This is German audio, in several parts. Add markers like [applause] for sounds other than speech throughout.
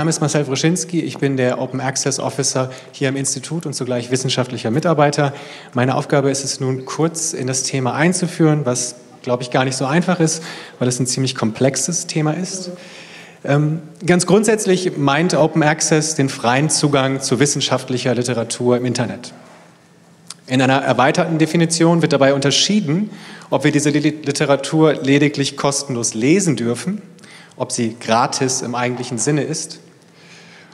Name ist Marcel Wroschinski, ich bin der Open Access Officer hier am Institut und zugleich wissenschaftlicher Mitarbeiter. Meine Aufgabe ist es nun kurz in das Thema einzuführen, was, glaube ich, gar nicht so einfach ist, weil es ein ziemlich komplexes Thema ist. Ähm, ganz grundsätzlich meint Open Access den freien Zugang zu wissenschaftlicher Literatur im Internet. In einer erweiterten Definition wird dabei unterschieden, ob wir diese Literatur lediglich kostenlos lesen dürfen, ob sie gratis im eigentlichen Sinne ist,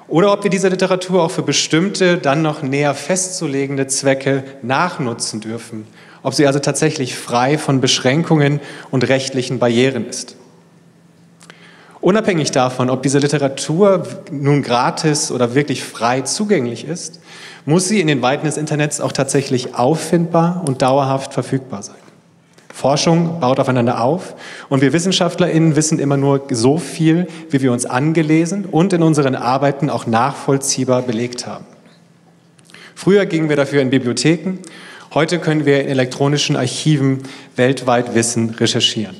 oder ob wir diese Literatur auch für bestimmte, dann noch näher festzulegende Zwecke nachnutzen dürfen, ob sie also tatsächlich frei von Beschränkungen und rechtlichen Barrieren ist. Unabhängig davon, ob diese Literatur nun gratis oder wirklich frei zugänglich ist, muss sie in den Weiten des Internets auch tatsächlich auffindbar und dauerhaft verfügbar sein. Forschung baut aufeinander auf und wir WissenschaftlerInnen wissen immer nur so viel, wie wir uns angelesen und in unseren Arbeiten auch nachvollziehbar belegt haben. Früher gingen wir dafür in Bibliotheken, heute können wir in elektronischen Archiven weltweit Wissen recherchieren.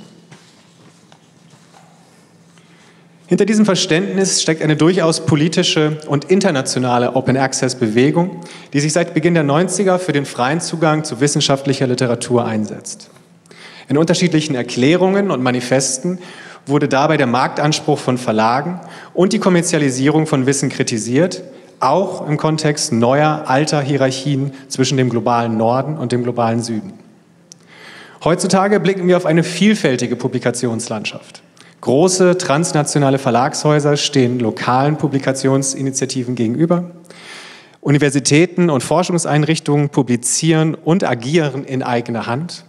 Hinter diesem Verständnis steckt eine durchaus politische und internationale Open Access Bewegung, die sich seit Beginn der 90er für den freien Zugang zu wissenschaftlicher Literatur einsetzt. In unterschiedlichen Erklärungen und Manifesten wurde dabei der Marktanspruch von Verlagen und die Kommerzialisierung von Wissen kritisiert, auch im Kontext neuer, alter Hierarchien zwischen dem globalen Norden und dem globalen Süden. Heutzutage blicken wir auf eine vielfältige Publikationslandschaft. Große transnationale Verlagshäuser stehen lokalen Publikationsinitiativen gegenüber. Universitäten und Forschungseinrichtungen publizieren und agieren in eigener Hand.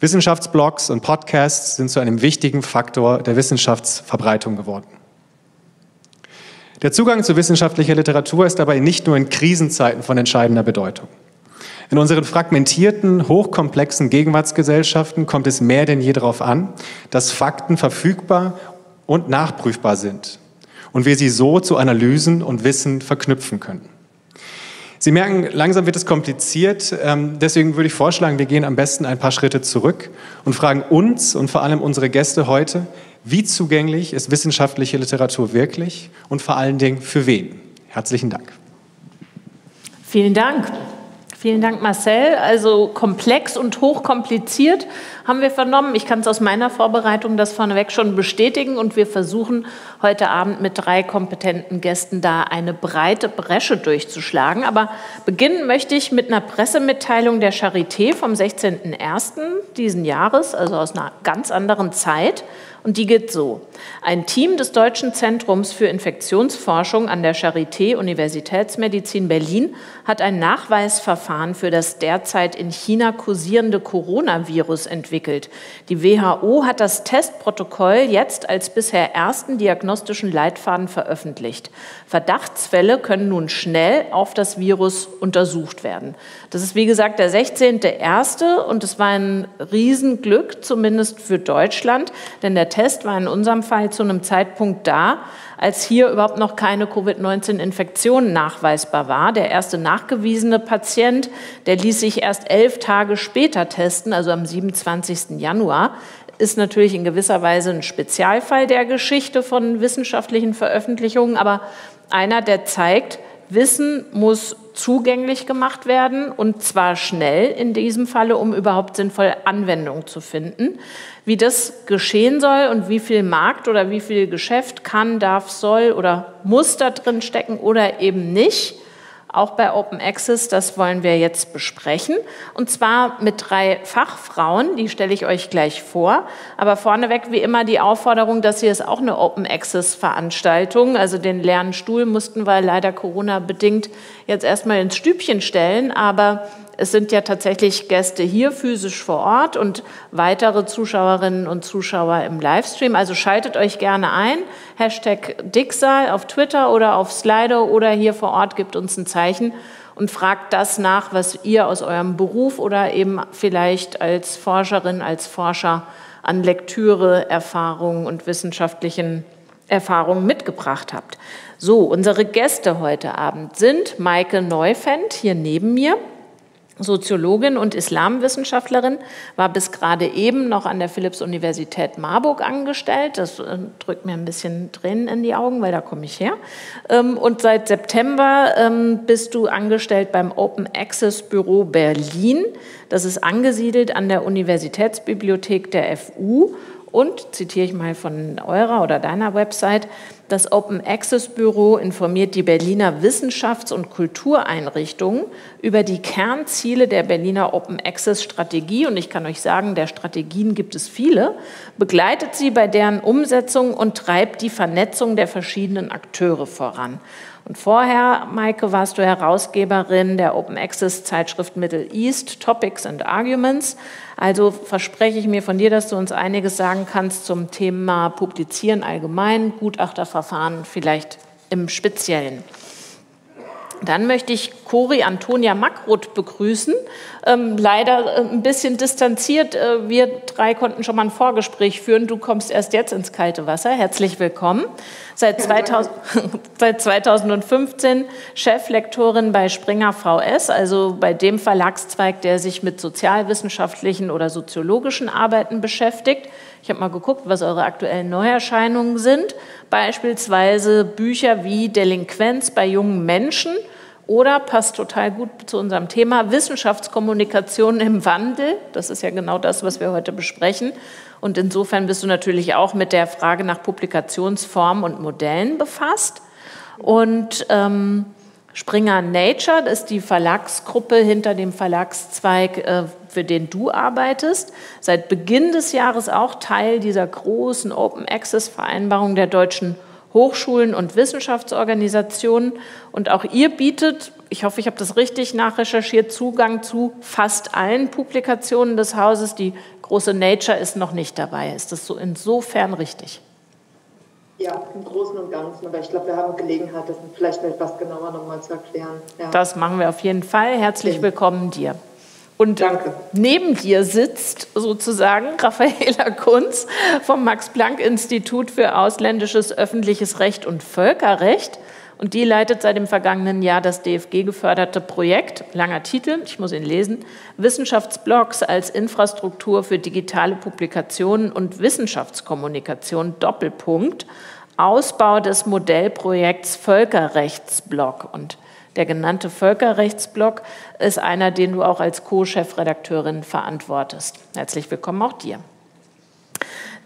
Wissenschaftsblogs und Podcasts sind zu einem wichtigen Faktor der Wissenschaftsverbreitung geworden. Der Zugang zu wissenschaftlicher Literatur ist dabei nicht nur in Krisenzeiten von entscheidender Bedeutung. In unseren fragmentierten, hochkomplexen Gegenwartsgesellschaften kommt es mehr denn je darauf an, dass Fakten verfügbar und nachprüfbar sind und wir sie so zu Analysen und Wissen verknüpfen können. Sie merken, langsam wird es kompliziert. Ähm, deswegen würde ich vorschlagen, wir gehen am besten ein paar Schritte zurück und fragen uns und vor allem unsere Gäste heute, wie zugänglich ist wissenschaftliche Literatur wirklich und vor allen Dingen für wen? Herzlichen Dank. Vielen Dank. Vielen Dank, Marcel. Also komplex und hochkompliziert haben wir vernommen. Ich kann es aus meiner Vorbereitung das vorneweg schon bestätigen und wir versuchen heute Abend mit drei kompetenten Gästen da eine breite Bresche durchzuschlagen. Aber beginnen möchte ich mit einer Pressemitteilung der Charité vom 16.01. diesen Jahres, also aus einer ganz anderen Zeit. Und die geht so. Ein Team des Deutschen Zentrums für Infektionsforschung an der Charité Universitätsmedizin Berlin hat ein Nachweisverfahren für das derzeit in China kursierende Coronavirus entwickelt. Die WHO hat das Testprotokoll jetzt als bisher ersten diagnostischen Leitfaden veröffentlicht. Verdachtsfälle können nun schnell auf das Virus untersucht werden. Das ist wie gesagt der 16.01. und es war ein Riesenglück, zumindest für Deutschland, denn der Test war in unserem Fall zu einem Zeitpunkt da, als hier überhaupt noch keine Covid-19-Infektion nachweisbar war. Der erste nachgewiesene Patient, der ließ sich erst elf Tage später testen, also am 27. Januar ist natürlich in gewisser Weise ein Spezialfall der Geschichte von wissenschaftlichen Veröffentlichungen, aber einer, der zeigt, Wissen muss zugänglich gemacht werden und zwar schnell in diesem Falle, um überhaupt sinnvoll Anwendung zu finden. Wie das geschehen soll und wie viel Markt oder wie viel Geschäft kann, darf, soll oder muss da drin stecken oder eben nicht, auch bei Open Access. Das wollen wir jetzt besprechen. Und zwar mit drei Fachfrauen, die stelle ich euch gleich vor. Aber vorneweg wie immer die Aufforderung, dass hier ist auch eine Open Access Veranstaltung. Also den leeren Stuhl mussten wir leider Corona-bedingt jetzt erstmal ins Stübchen stellen. Aber es sind ja tatsächlich Gäste hier physisch vor Ort und weitere Zuschauerinnen und Zuschauer im Livestream. Also schaltet euch gerne ein. Hashtag Dicksaal auf Twitter oder auf Slido oder hier vor Ort gibt uns ein Zeichen und fragt das nach, was ihr aus eurem Beruf oder eben vielleicht als Forscherin, als Forscher an Lektüre, Erfahrungen und wissenschaftlichen Erfahrungen mitgebracht habt. So, unsere Gäste heute Abend sind Maike Neufend hier neben mir. Soziologin und Islamwissenschaftlerin, war bis gerade eben noch an der Philipps-Universität Marburg angestellt. Das äh, drückt mir ein bisschen Tränen in die Augen, weil da komme ich her. Ähm, und seit September ähm, bist du angestellt beim Open Access Büro Berlin. Das ist angesiedelt an der Universitätsbibliothek der FU und, zitiere ich mal von eurer oder deiner Website, das Open Access Büro informiert die Berliner Wissenschafts- und Kultureinrichtungen über die Kernziele der Berliner Open Access Strategie. Und ich kann euch sagen, der Strategien gibt es viele, begleitet sie bei deren Umsetzung und treibt die Vernetzung der verschiedenen Akteure voran. Und vorher, Maike, warst du Herausgeberin der Open Access Zeitschrift Middle East Topics and Arguments. Also verspreche ich mir von dir, dass du uns einiges sagen kannst zum Thema Publizieren allgemein, Gutachterverfahren vielleicht im Speziellen. Dann möchte ich Cori Antonia Mackroth begrüßen. Ähm, leider äh, ein bisschen distanziert. Äh, wir drei konnten schon mal ein Vorgespräch führen. Du kommst erst jetzt ins kalte Wasser. Herzlich willkommen. Seit, 2000, [laughs] seit 2015 Cheflektorin bei Springer VS, also bei dem Verlagszweig, der sich mit sozialwissenschaftlichen oder soziologischen Arbeiten beschäftigt. Ich habe mal geguckt, was eure aktuellen Neuerscheinungen sind. Beispielsweise Bücher wie Delinquenz bei jungen Menschen oder passt total gut zu unserem Thema Wissenschaftskommunikation im Wandel. Das ist ja genau das, was wir heute besprechen. Und insofern bist du natürlich auch mit der Frage nach Publikationsformen und Modellen befasst. Und ähm, Springer Nature, das ist die Verlagsgruppe hinter dem Verlagszweig, äh, für den du arbeitest. Seit Beginn des Jahres auch Teil dieser großen Open Access Vereinbarung der deutschen Hochschulen und Wissenschaftsorganisationen. Und auch ihr bietet, ich hoffe, ich habe das richtig nachrecherchiert, Zugang zu fast allen Publikationen des Hauses. Die große Nature ist noch nicht dabei. Ist das so insofern richtig? Ja, im Großen und Ganzen. Aber ich glaube, wir haben Gelegenheit, das vielleicht etwas genauer nochmal zu erklären. Ja. Das machen wir auf jeden Fall. Herzlich willkommen dir. Und Danke. neben dir sitzt sozusagen [laughs] Raffaela Kunz vom Max-Planck-Institut für ausländisches öffentliches Recht und Völkerrecht. Und die leitet seit dem vergangenen Jahr das DFG geförderte Projekt, langer Titel, ich muss ihn lesen, Wissenschaftsblogs als Infrastruktur für digitale Publikationen und Wissenschaftskommunikation, Doppelpunkt, Ausbau des Modellprojekts Völkerrechtsblock. Und der genannte Völkerrechtsblock ist einer, den du auch als Co-Chefredakteurin verantwortest. Herzlich willkommen auch dir.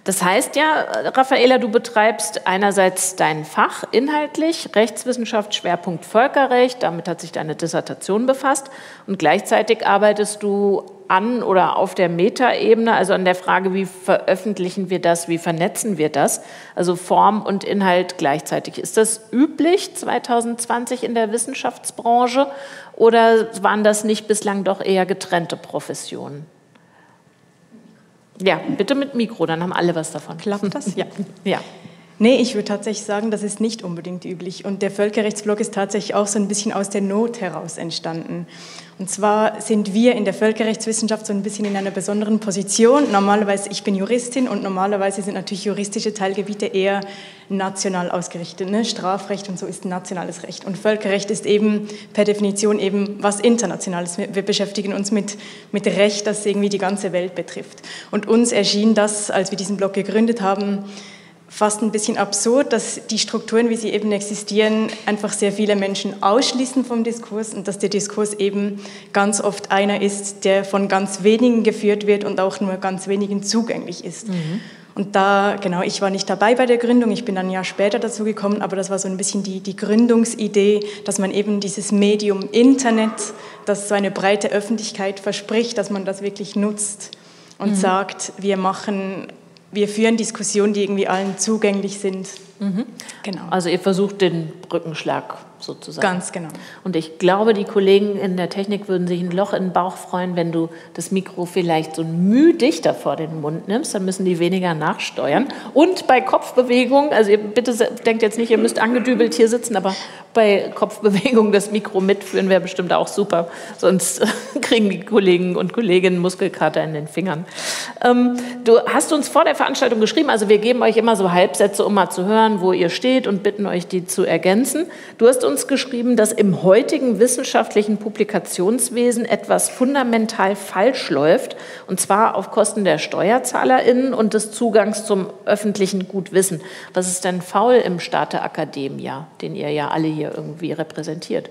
Das heißt ja, Raffaela, du betreibst einerseits dein Fach inhaltlich, Rechtswissenschaft, Schwerpunkt Völkerrecht, damit hat sich deine Dissertation befasst und gleichzeitig arbeitest du an oder auf der Metaebene, also an der Frage, wie veröffentlichen wir das, wie vernetzen wir das, also Form und Inhalt gleichzeitig. Ist das üblich 2020 in der Wissenschaftsbranche oder waren das nicht bislang doch eher getrennte Professionen? Ja, bitte mit Mikro, dann haben alle was davon. Klappt das? [laughs] Ja. ja. Nee, ich würde tatsächlich sagen, das ist nicht unbedingt üblich. Und der Völkerrechtsblock ist tatsächlich auch so ein bisschen aus der Not heraus entstanden. Und zwar sind wir in der Völkerrechtswissenschaft so ein bisschen in einer besonderen Position. Normalerweise, ich bin Juristin und normalerweise sind natürlich juristische Teilgebiete eher national ausgerichtet. Ne? Strafrecht und so ist nationales Recht. Und Völkerrecht ist eben per Definition eben was Internationales. Wir beschäftigen uns mit, mit Recht, das irgendwie die ganze Welt betrifft. Und uns erschien das, als wir diesen Block gegründet haben, fast ein bisschen absurd, dass die Strukturen, wie sie eben existieren, einfach sehr viele Menschen ausschließen vom Diskurs und dass der Diskurs eben ganz oft einer ist, der von ganz wenigen geführt wird und auch nur ganz wenigen zugänglich ist. Mhm. Und da, genau, ich war nicht dabei bei der Gründung, ich bin dann ein Jahr später dazu gekommen, aber das war so ein bisschen die, die Gründungsidee, dass man eben dieses Medium Internet, das so eine breite Öffentlichkeit verspricht, dass man das wirklich nutzt und mhm. sagt, wir machen wir führen Diskussionen, die irgendwie allen zugänglich sind. Mhm. Genau. Also ihr versucht den Brückenschlag sozusagen. Ganz genau. Und ich glaube, die Kollegen in der Technik würden sich ein Loch in den Bauch freuen, wenn du das Mikro vielleicht so müh dichter vor den Mund nimmst, dann müssen die weniger nachsteuern. Und bei Kopfbewegung, also ihr bitte denkt jetzt nicht, ihr müsst angedübelt hier sitzen, aber bei Kopfbewegung das Mikro mitführen wäre bestimmt auch super, sonst [laughs] kriegen die Kollegen und Kolleginnen Muskelkater in den Fingern. Ähm, du hast uns vor der Veranstaltung geschrieben, also wir geben euch immer so Halbsätze, um mal zu hören, wo ihr steht und bitten euch, die zu ergänzen. Du hast uns geschrieben, dass im heutigen wissenschaftlichen Publikationswesen etwas fundamental falsch läuft, und zwar auf Kosten der SteuerzahlerInnen und des Zugangs zum öffentlichen Gutwissen. Was ist denn faul im Staat der Akademia, den ihr ja alle hier irgendwie repräsentiert?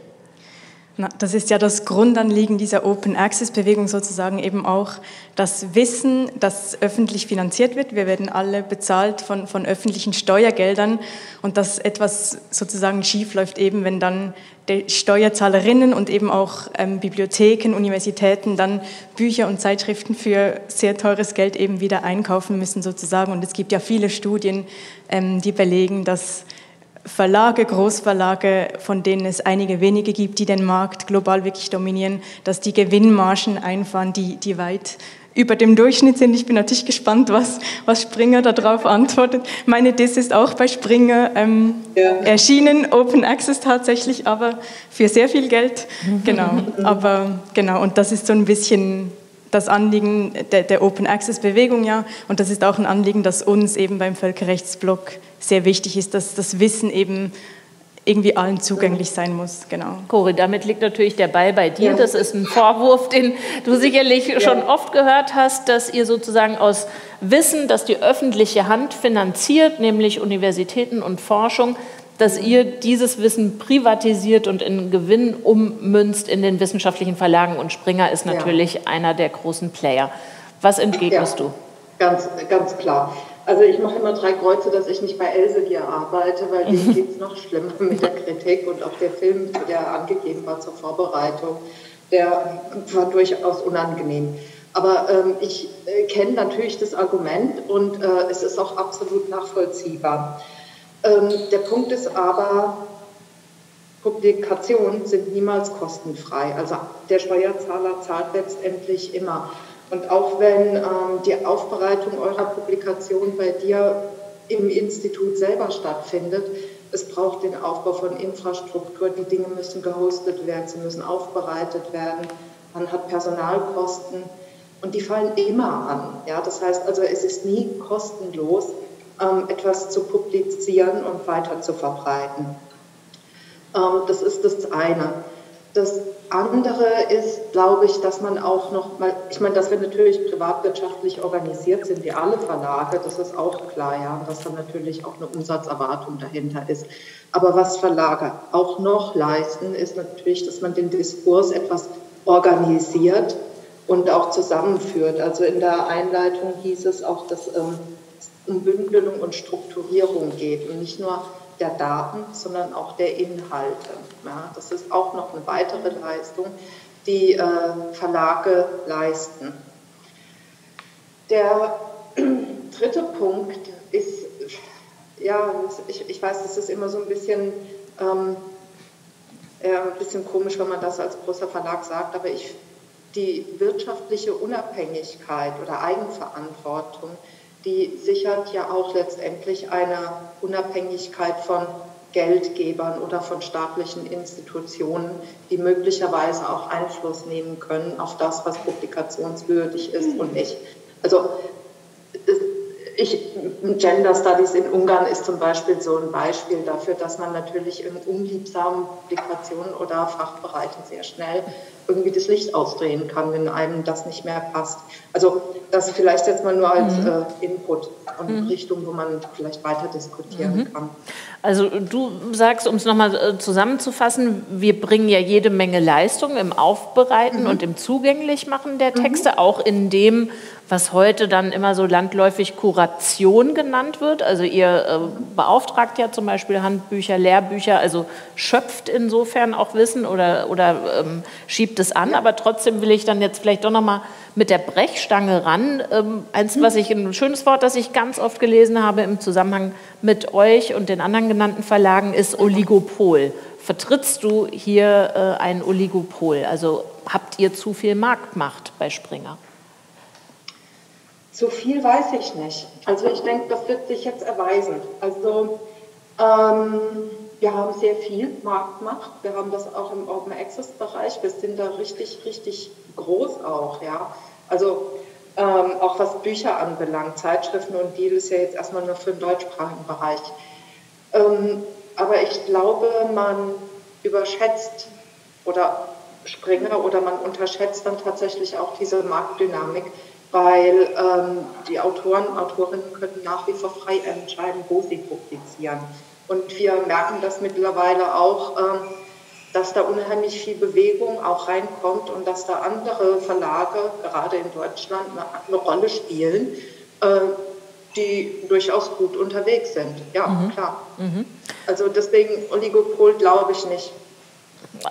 Das ist ja das Grundanliegen dieser Open Access Bewegung sozusagen eben auch das Wissen, das öffentlich finanziert wird. Wir werden alle bezahlt von, von öffentlichen Steuergeldern und dass etwas sozusagen schief läuft eben, wenn dann Steuerzahlerinnen und eben auch ähm, Bibliotheken, Universitäten dann Bücher und Zeitschriften für sehr teures Geld eben wieder einkaufen müssen sozusagen. Und es gibt ja viele Studien, ähm, die belegen, dass Verlage, Großverlage, von denen es einige wenige gibt, die den Markt global wirklich dominieren, dass die Gewinnmargen einfahren, die, die weit über dem Durchschnitt sind. Ich bin natürlich gespannt, was, was Springer darauf antwortet. Meine Diss ist auch bei Springer ähm, ja. erschienen, Open Access tatsächlich, aber für sehr viel Geld. [laughs] Genau, aber genau, und das ist so ein bisschen das Anliegen der, der Open Access Bewegung, ja, und das ist auch ein Anliegen, das uns eben beim Völkerrechtsblock sehr wichtig ist, dass das Wissen eben irgendwie allen zugänglich sein muss. Genau. Cori, damit liegt natürlich der Ball bei dir. Ja. Das ist ein Vorwurf, den du sicherlich ja. schon oft gehört hast, dass ihr sozusagen aus Wissen, das die öffentliche Hand finanziert, nämlich Universitäten und Forschung, dass ihr dieses Wissen privatisiert und in Gewinn ummünzt in den wissenschaftlichen Verlagen. Und Springer ist natürlich ja. einer der großen Player. Was entgegnest du? Ganz, ganz klar. Also ich mache immer drei Kreuze, dass ich nicht bei Elsevier arbeite, weil denen [laughs] geht es noch schlimmer mit der Kritik und auch der Film, der angegeben war zur Vorbereitung, der war durchaus unangenehm. Aber ähm, ich äh, kenne natürlich das Argument und äh, es ist auch absolut nachvollziehbar. Ähm, der Punkt ist aber, Publikationen sind niemals kostenfrei. Also der Steuerzahler zahlt letztendlich immer. Und auch wenn ähm, die Aufbereitung eurer Publikation bei dir im Institut selber stattfindet, es braucht den Aufbau von Infrastruktur, die Dinge müssen gehostet werden, sie müssen aufbereitet werden, man hat Personalkosten und die fallen immer an. Ja? Das heißt also, es ist nie kostenlos, etwas zu publizieren und weiter zu verbreiten. Ähm, das ist das eine. Das andere ist, glaube ich, dass man auch noch mal, ich meine, dass wir natürlich privatwirtschaftlich organisiert sind, wie alle Verlage, das ist auch klar, ja, dass da natürlich auch eine Umsatzerwartung dahinter ist. Aber was Verlage auch noch leisten, ist natürlich, dass man den Diskurs etwas organisiert und auch zusammenführt. Also in der Einleitung hieß es auch, dass ähm, um Bündelung und Strukturierung geht und nicht nur der Daten, sondern auch der Inhalte. Ja, das ist auch noch eine weitere Leistung, die äh, Verlage leisten. Der [clears throat] dritte Punkt ist, ja, ich, ich weiß, das ist immer so ein bisschen, ähm, ja, ein bisschen komisch, wenn man das als großer Verlag sagt, aber ich, die wirtschaftliche Unabhängigkeit oder Eigenverantwortung die sichert ja auch letztendlich eine Unabhängigkeit von Geldgebern oder von staatlichen Institutionen, die möglicherweise auch Einfluss nehmen können auf das, was publikationswürdig ist und nicht. Also ich, Gender Studies in Ungarn ist zum Beispiel so ein Beispiel dafür, dass man natürlich in unliebsamen Publikationen oder Fachbereichen sehr schnell irgendwie das Licht ausdrehen kann, wenn einem das nicht mehr passt. Also das vielleicht jetzt mal nur als mhm. äh, Input und mhm. Richtung, wo man vielleicht weiter diskutieren mhm. kann. Also du sagst, um es nochmal äh, zusammenzufassen, wir bringen ja jede Menge Leistung im Aufbereiten mhm. und im Zugänglichmachen der mhm. Texte, auch in dem, was heute dann immer so landläufig Kuration genannt wird. Also ihr äh, beauftragt ja zum Beispiel Handbücher, Lehrbücher, also schöpft insofern auch Wissen oder, oder ähm, schiebt es an. Aber trotzdem will ich dann jetzt vielleicht doch nochmal mit der Brechstange ran. Ähm, eins, was ich ein schönes Wort, das ich ganz oft gelesen habe im Zusammenhang mit euch und den anderen genannten Verlagen, ist Oligopol. Vertrittst du hier äh, ein Oligopol? Also habt ihr zu viel Marktmacht bei Springer? So viel weiß ich nicht. Also ich denke, das wird sich jetzt erweisen. Also ähm, wir haben sehr viel Marktmacht. Wir haben das auch im Open Access Bereich. Wir sind da richtig, richtig groß auch. Ja. Also ähm, auch was Bücher anbelangt, Zeitschriften und Deal ist ja jetzt erstmal nur für den deutschsprachigen Bereich. Ähm, aber ich glaube, man überschätzt oder Springer oder man unterschätzt dann tatsächlich auch diese Marktdynamik, weil ähm, die Autoren, Autorinnen können nach wie vor frei entscheiden, wo sie publizieren. Und wir merken das mittlerweile auch, ähm, dass da unheimlich viel Bewegung auch reinkommt und dass da andere Verlage, gerade in Deutschland, eine, eine Rolle spielen, äh, die durchaus gut unterwegs sind. Ja, mhm. klar. Mhm. Also deswegen Oligopol glaube ich nicht.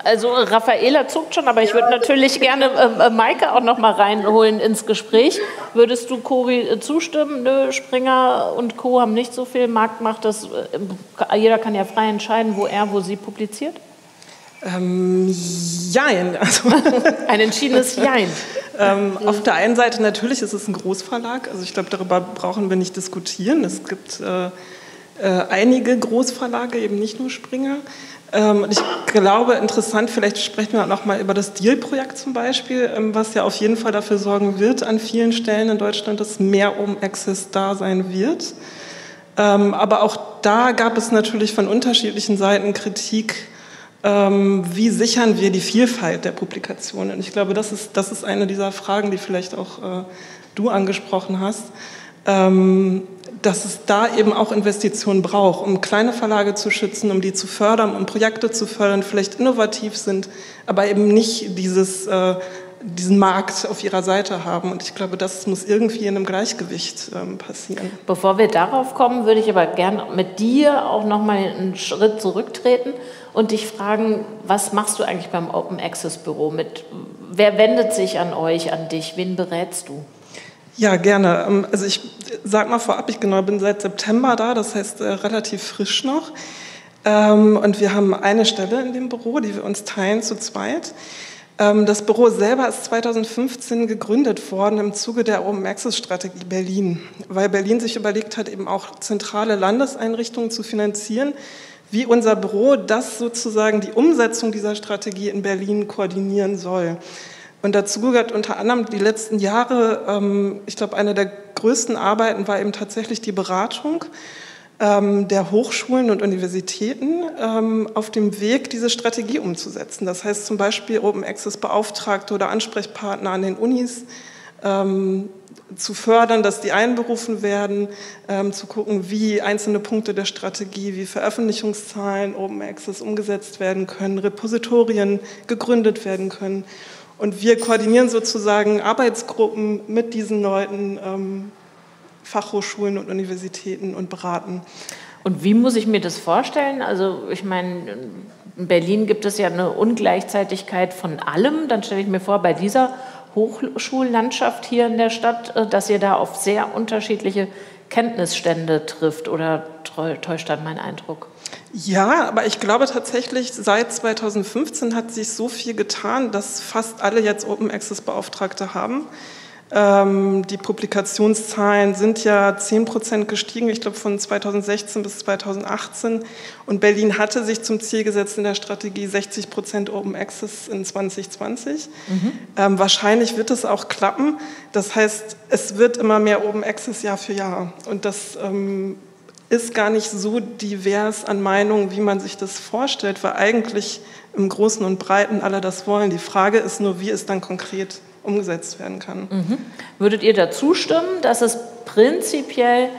Also Raffaela zuckt schon, aber ich würde natürlich gerne äh, äh, Maike auch noch mal reinholen ins Gespräch. Würdest du Cori äh, zustimmen? Nö, Springer und Co. haben nicht so viel Marktmacht. Das, äh, jeder kann ja frei entscheiden, wo er, wo sie publiziert. Ähm, jein. [laughs] Also ein entschiedenes Jein. ähm, auf der einen Seite natürlich ist es ein Großverlag. Also ich glaube, darüber brauchen wir nicht diskutieren. Es gibt äh, äh, einige Großverlage, eben nicht nur Springer. Ähm, ich glaube, interessant, vielleicht sprechen wir noch mal über das Deal-Projekt zum Beispiel, ähm, was ja auf jeden Fall dafür sorgen wird, an vielen Stellen in Deutschland, dass mehr Open Access da sein wird. Ähm, aber auch da gab es natürlich von unterschiedlichen Seiten Kritik, ähm, wie sichern wir die Vielfalt der Publikationen? Ich glaube, das ist, das ist eine dieser Fragen, die vielleicht auch äh, du angesprochen hast, dass es da eben auch Investitionen braucht, um kleine Verlage zu schützen, um die zu fördern, um Projekte zu fördern, vielleicht innovativ sind, aber eben nicht dieses, äh, diesen Markt auf ihrer Seite haben. Und ich glaube, das muss irgendwie in einem Gleichgewicht ähm, passieren. Bevor wir darauf kommen, würde ich aber gerne mit dir auch noch mal einen Schritt zurücktreten und dich fragen, was machst du eigentlich beim Open Access Büro mit? Wer wendet sich an euch, an dich? Wen berätst du? Ja, gerne. Ähm, also ich sag mal vorab, ich genau bin seit September da, das heißt äh, relativ frisch noch. Ähm, und wir haben eine Stelle in dem Büro, die wir uns teilen zu zweit. Ähm, das Büro selber ist 2015 gegründet worden im Zuge der Open Access Strategie Berlin, weil Berlin sich überlegt hat, eben auch zentrale Landeseinrichtungen zu finanzieren, wie unser Büro das sozusagen die Umsetzung dieser Strategie in Berlin koordinieren soll. Und dazu gehört unter anderem die letzten Jahre, ähm, ich glaube, eine der größten Arbeiten war eben tatsächlich die Beratung ähm, der Hochschulen und Universitäten ähm, auf dem Weg, diese Strategie umzusetzen. Das heißt zum Beispiel Open Access Beauftragte oder Ansprechpartner an den Unis zu fördern, dass die einberufen werden, zu gucken, wie einzelne Punkte der Strategie, wie Veröffentlichungszahlen, Open Access umgesetzt werden können, Repositorien gegründet werden können. Und wir koordinieren sozusagen Arbeitsgruppen mit diesen Leuten, ähm, Fachhochschulen und Universitäten und beraten. Und wie muss ich mir das vorstellen? Also ich meine, in Berlin gibt es ja eine Ungleichzeitigkeit von allem. Dann stelle ich mir vor, bei dieser Hochschullandschaft hier in der Stadt, äh, dass ihr da auf sehr unterschiedliche Kenntnisstände trifft oder täuscht dann mein Eindruck? Ja, aber ich glaube tatsächlich, seit 2015 hat sich so viel getan, dass fast alle jetzt Open Access Beauftragte haben. Ähm, die Publikationszahlen sind ja 10 Prozent gestiegen, ich glaube von 2016 bis 2018. Und Berlin hatte sich zum Ziel gesetzt in der Strategie 60 Prozent Open Access in 2020. Mhm. Ähm, wahrscheinlich wird es auch klappen. Das heißt, es wird immer mehr Open Access Jahr für Jahr. Und das ähm, ist gar nicht so divers an Meinungen, wie man sich das vorstellt, weil eigentlich im Großen und Breiten alle das wollen. Die Frage ist nur, wie es dann konkret umgesetzt werden kann. Mhm. Würdet ihr dazu stimmen, dass es prinzipiell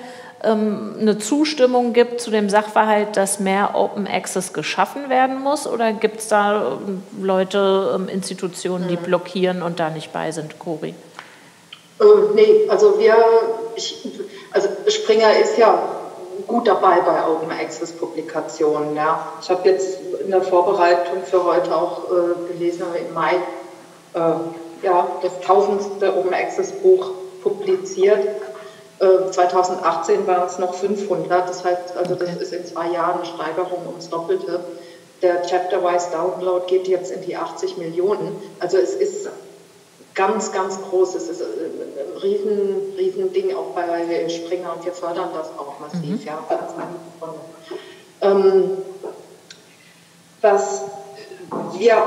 ähm, eine Zustimmung gibt zu dem Sachverhalt, dass mehr Open Access geschaffen werden muss? Oder gibt es da ähm, Leute, ähm, Institutionen, die blockieren und da nicht bei sind, Cori? Äh, nee, also wir, ich, also Springer ist ja gut dabei bei Open Access Publikationen. Ja. Ich habe jetzt in der Vorbereitung für heute auch äh, gelesen, im Mai äh, ja, das tausendste Open Access Buch publiziert. Äh, 2018 waren es noch 500, das heißt, also das ist in zwei Jahren eine Steigerung ums Doppelte. Der Chapter-wise Download geht jetzt in die 80 Millionen. Also es ist ganz, ganz groß. Es ist ein riesen, riesen Ding auch bei Springer und wir fördern das auch massiv. Mhm. Ja, ähm, was wir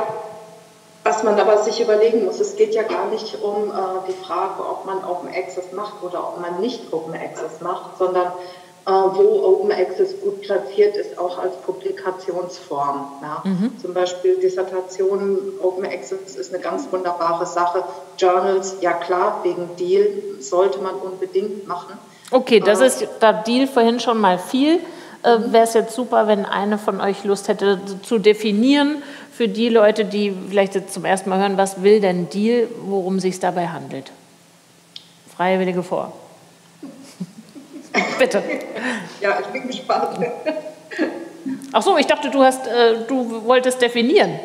was man aber sich überlegen muss, es geht ja gar nicht um äh, die Frage, ob man Open Access macht oder ob man nicht Open Access macht, sondern äh, wo Open Access gut platziert ist, auch als Publikationsform. Ja. Mhm. Zum Beispiel Dissertationen, Open Access ist eine ganz wunderbare Sache. Journals, ja klar, wegen Deal sollte man unbedingt machen. Okay, das äh, ist da Deal vorhin schon mal viel. Äh, Wäre es jetzt super, wenn eine von euch Lust hätte zu definieren für die Leute, die vielleicht jetzt zum ersten Mal hören, was will denn Deal, worum sich dabei handelt. Freiwillige vor. Bitte. Ja, ich bin gespannt. Ach so, ich dachte, du, hast, äh, du wolltest definieren.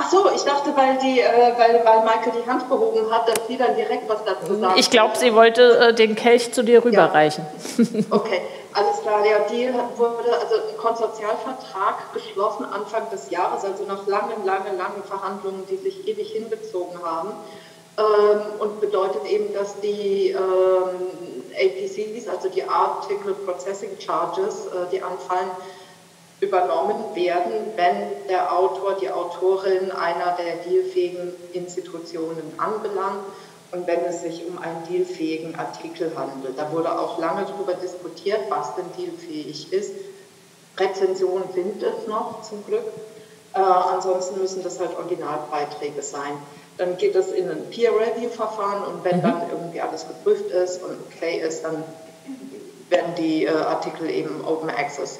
Ach so, ich dachte, weil, die, äh, weil, weil Maike die Hand behoben hat, dass sie dann direkt was dazu sagt. Ich glaube, sie wollte äh, den Kelch zu dir rüberreichen. Ja. Okay, alles klar. Der Deal wurde, also Konsortialvertrag geschlossen Anfang des Jahres, also nach langen, langen, langen Verhandlungen, die sich ewig hingezogen haben. Ähm, und bedeutet eben, dass die ähm, APCs, also die Article Processing Charges, äh, die anfallen, übernommen werden, wenn der Autor, die Autorin einer der dealfähigen Institutionen anbelangt und wenn es sich um einen dealfähigen Artikel handelt. Da wurde auch lange darüber diskutiert, was denn dealfähig ist. Rezensionen sind es noch zum Glück. Äh, ansonsten müssen das halt Originalbeiträge sein. Dann geht es in ein Peer-Review-Verfahren und wenn mhm. dann irgendwie alles geprüft ist und okay ist, dann werden die äh, Artikel eben Open Access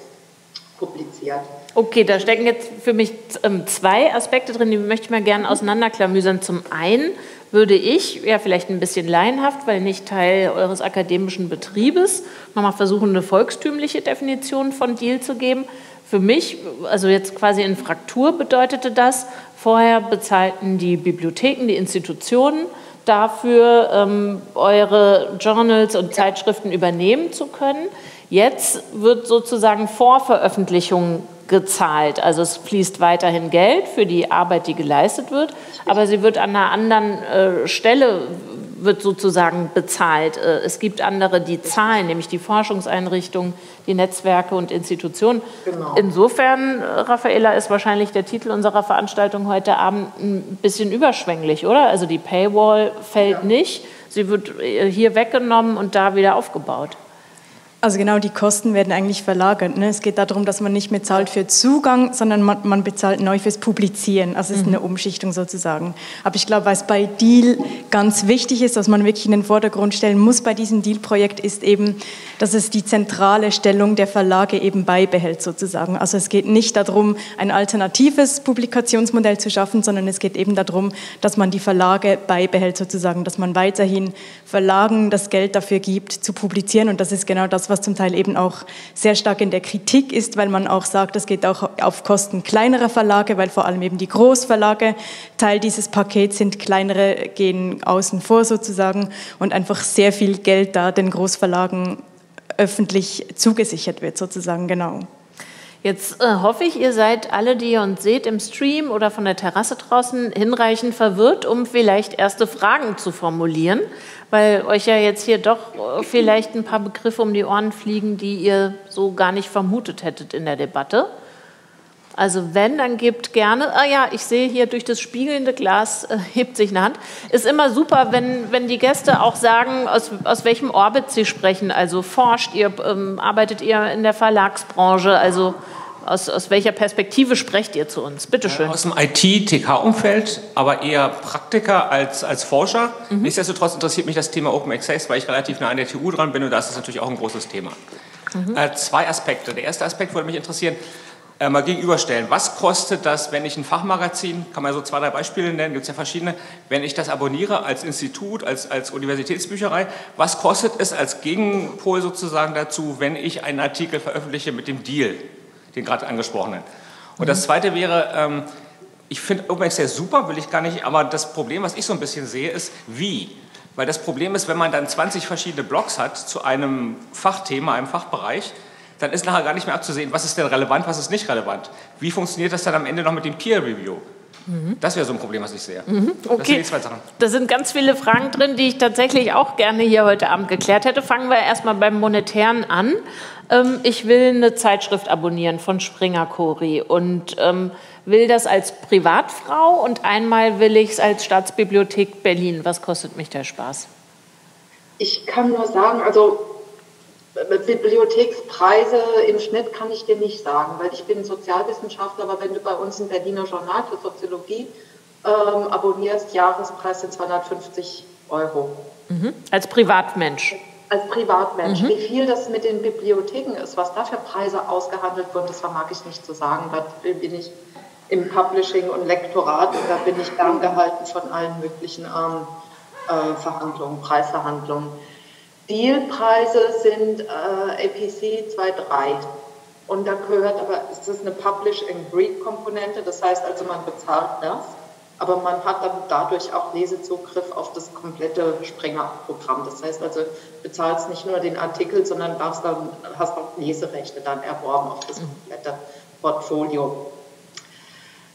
publiziert. Okay, da stecken jetzt für mich ähm, zwei Aspekte drin, die möchte ich mal gerne auseinanderklamüsern. Zum einen würde ich, ja vielleicht ein bisschen laienhaft, weil nicht Teil eures akademischen Betriebes, nochmal versuchen, eine volkstümliche Definition von Deal zu geben. Für mich, also jetzt quasi in Fraktur bedeutete das, vorher bezahlten die Bibliotheken, die Institutionen dafür, ähm, eure Journals und Zeitschriften übernehmen zu können. Jetzt wird sozusagen vor Veröffentlichung gezahlt. Also es fließt weiterhin Geld für die Arbeit, die geleistet wird, aber sie wird an einer anderen äh, Stelle wird sozusagen bezahlt. Äh, es gibt andere, die zahlen, nämlich die Forschungseinrichtungen, die Netzwerke und Institutionen. Genau. Insofern, äh, Raffaella, ist wahrscheinlich der Titel unserer Veranstaltung heute Abend ein bisschen überschwänglich, oder? Also die Paywall fällt ja. nicht, sie wird äh, hier weggenommen und da wieder aufgebaut. Also genau, die Kosten werden eigentlich verlagert. Ne? Es geht darum, dass man nicht mehr zahlt für Zugang, sondern man, man bezahlt neu fürs Publizieren. Also es ist mhm. eine Umschichtung sozusagen. Aber ich glaube, was bei Deal ganz wichtig ist, was man wirklich in den Vordergrund stellen muss bei diesem Deal-Projekt, ist eben, dass es die zentrale Stellung der Verlage eben beibehält sozusagen. Also es geht nicht darum, ein alternatives Publikationsmodell zu schaffen, sondern es geht eben darum, dass man die Verlage beibehält sozusagen, dass man weiterhin Verlagen das Geld dafür gibt, zu publizieren. Und das ist genau das, was zum Teil eben auch sehr stark in der Kritik ist, weil man auch sagt, das geht auch auf Kosten kleinerer Verlage, weil vor allem eben die Großverlage Teil dieses Pakets sind, kleinere gehen außen vor sozusagen und einfach sehr viel Geld da den Großverlagen öffentlich zugesichert wird sozusagen, genau. Jetzt äh, hoffe ich, ihr seid alle, die ihr uns seht im Stream oder von der Terrasse draußen, hinreichend verwirrt, um vielleicht erste Fragen zu formulieren weil euch ja jetzt hier doch äh, vielleicht ein paar Begriffe um die Ohren fliegen, die ihr so gar nicht vermutet hättet in der Debatte. Also wenn, dann gebt gerne, ah ja, ich sehe hier durch das spiegelnde Glas äh, [laughs] hebt sich eine Hand. Ist immer super, wenn, wenn die Gäste auch sagen, aus, aus welchem Orbit sie sprechen. Also forscht ihr, ähm, arbeitet ihr in der Verlagsbranche, also aus, aus welcher Perspektive sprecht ihr zu uns? Bitte schön. Aus dem IT-TK-Umfeld, aber eher Praktiker als, als Forscher. Mhm. Nichtsdestotrotz interessiert mich das Thema Open Access, weil ich relativ nah an der TU dran bin und das ist natürlich auch ein großes Thema. Mhm. Äh, zwei Aspekte. Der erste Aspekt würde mich interessieren, äh, mal gegenüberstellen. Was kostet das, wenn ich ein Fachmagazin, kann man so zwei, drei Beispiele nennen, gibt es ja verschiedene, wenn ich das abonniere als Institut, als, als Universitätsbücherei, was kostet es als Gegenpol sozusagen dazu, wenn ich einen Artikel veröffentliche mit dem Deal? den gerade angesprochenen. Und mhm. das Zweite wäre, ähm, ich finde OpenXL super, will ich gar nicht, aber das Problem, was ich so ein bisschen sehe, ist wie. Weil das Problem ist, wenn man dann 20 verschiedene Blogs hat zu einem Fachthema, einem Fachbereich, dann ist nachher gar nicht mehr abzusehen, was ist denn relevant, was ist nicht relevant. Wie funktioniert das dann am Ende noch mit dem Peer Review? Mhm. Das wäre so ein Problem, was ich sehe. Mhm. Okay. Das sind die zwei Sachen. Da sind ganz viele Fragen drin, die ich tatsächlich auch gerne hier heute Abend geklärt hätte. Fangen wir erstmal beim Monetären an. Ähm, ich will eine Zeitschrift abonnieren von Springer Cori und ähm, will das als Privatfrau und einmal will ich es als Staatsbibliothek Berlin. Was kostet mich der Spaß? Ich kann nur sagen, also Bibliothekspreise im Schnitt kann ich dir nicht sagen, weil ich bin Sozialwissenschaftler, aber wenn du bei uns im Berliner Journal für Soziologie ähm, abonnierst, Jahrespreis sind 250 Euro. Mhm. Als Privatmensch. Als Privatmensch. Mhm. Wie viel das mit den Bibliotheken ist, was da für Preise ausgehandelt wurden, das vermag ich nicht zu sagen. Da bin ich im Publishing und Lektorat und da bin ich ferngehalten von allen möglichen ähm, äh, Verhandlungen, Preisverhandlungen. Dealpreise sind äh, APC 2.3 und da gehört aber, es ist eine Publish-and-Read-Komponente, das heißt also, man bezahlt das aber man hat dann dadurch auch Lesezugriff auf das komplette Springer-Programm. Das heißt also, bezahlst nicht nur den Artikel, sondern darfst dann, hast auch Leserechte dann erworben auf das komplette Portfolio.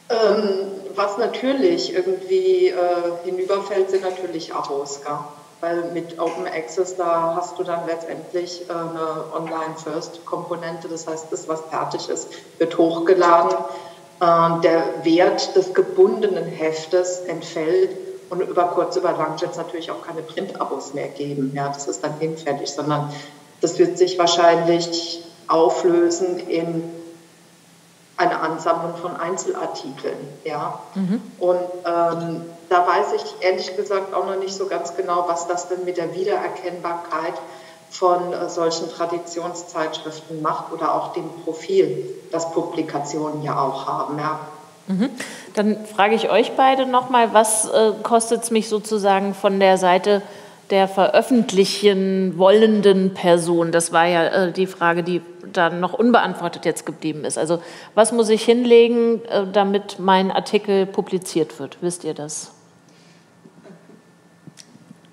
Ähm, was natürlich irgendwie äh, hinüberfällt, sind natürlich Abos. Gell? Weil mit Open Access, da hast du dann letztendlich äh, eine Online-First-Komponente. Das heißt, das, was fertig ist, wird hochgeladen ähm, der Wert des gebundenen Heftes entfällt und über kurz, über lang wird es natürlich auch keine Printabos mehr geben. Ja, das ist dann hinfällig, sondern das wird sich wahrscheinlich auflösen in eine Ansammlung von Einzelartikeln. Ja? Mhm. Und ähm, da weiß ich ehrlich gesagt auch noch nicht so ganz genau, was das denn mit der Wiedererkennbarkeit von äh, solchen Traditionszeitschriften macht oder auch dem Profil, das Publikationen ja auch haben. Ja. Mhm. Dann frage ich euch beide nochmal, was äh, kostet es mich sozusagen von der Seite der veröffentlichen wollenden Person? Das war ja äh, die Frage, die dann noch unbeantwortet jetzt geblieben ist. Also was muss ich hinlegen, äh, damit mein Artikel publiziert wird? Wisst ihr das?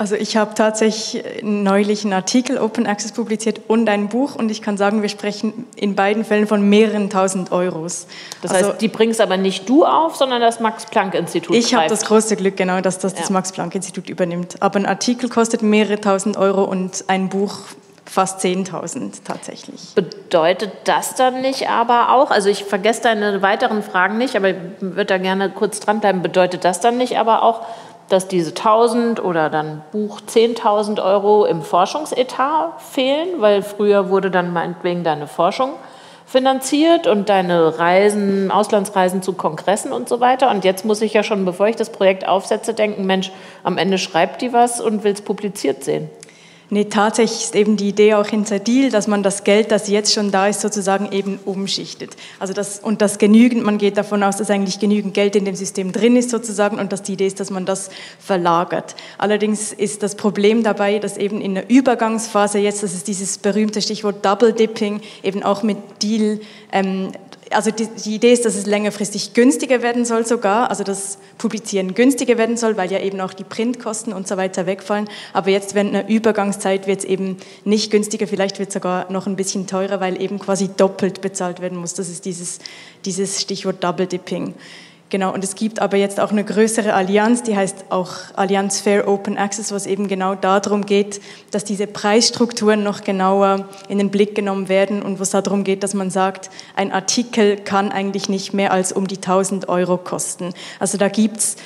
Also ich habe tatsächlich neulich einen Artikel Open Access publiziert und ein Buch und ich kann sagen, wir sprechen in beiden Fällen von mehreren tausend Euros. Das also, heißt, die bringst aber nicht du auf, sondern das Max-Planck-Institut. Ich habe das große Glück, genau, dass das ja. das Max-Planck-Institut übernimmt. Aber ein Artikel kostet mehrere tausend Euro und ein Buch fast 10.000 tatsächlich. Bedeutet das dann nicht aber auch, also ich vergesse deine weiteren Fragen nicht, aber ich würde da gerne kurz dranbleiben, bedeutet das dann nicht aber auch, dass diese 1000 oder dann Buch 10.000 Euro im Forschungsetat fehlen, weil früher wurde dann meinetwegen deine Forschung finanziert und deine Reisen, Auslandsreisen zu Kongressen und so weiter. Und jetzt muss ich ja schon, bevor ich das Projekt aufsetze, denken, Mensch, am Ende schreibt die was und will es publiziert sehen. Nee, tatsächlich ist eben die Idee auch hinter Deal, dass man das Geld, das jetzt schon da ist, sozusagen eben umschichtet. Also das, und das genügend, man geht davon aus, dass eigentlich genügend Geld in dem System drin ist sozusagen und dass die Idee ist, dass man das verlagert. Allerdings ist das Problem dabei, dass eben in der Übergangsphase jetzt, das ist dieses berühmte Stichwort Double Dipping, eben auch mit Deal ähm, also die, die, Idee ist, dass es längerfristig günstiger werden soll sogar, also das Publizieren günstiger werden soll, weil ja eben auch die Printkosten und so weiter wegfallen. Aber jetzt während einer Übergangszeit wird es eben nicht günstiger, vielleicht wird es sogar noch ein bisschen teurer, weil eben quasi doppelt bezahlt werden muss. Das ist dieses, dieses Stichwort Double Dipping. Genau, und es gibt aber jetzt auch eine größere Allianz, die heißt auch Allianz Fair Open Access, was eben genau darum geht, dass diese Preisstrukturen noch genauer in den Blick genommen werden und wo es darum geht, dass man sagt, ein Artikel kann eigentlich nicht mehr als um die 1000 Euro kosten. Also da gibt's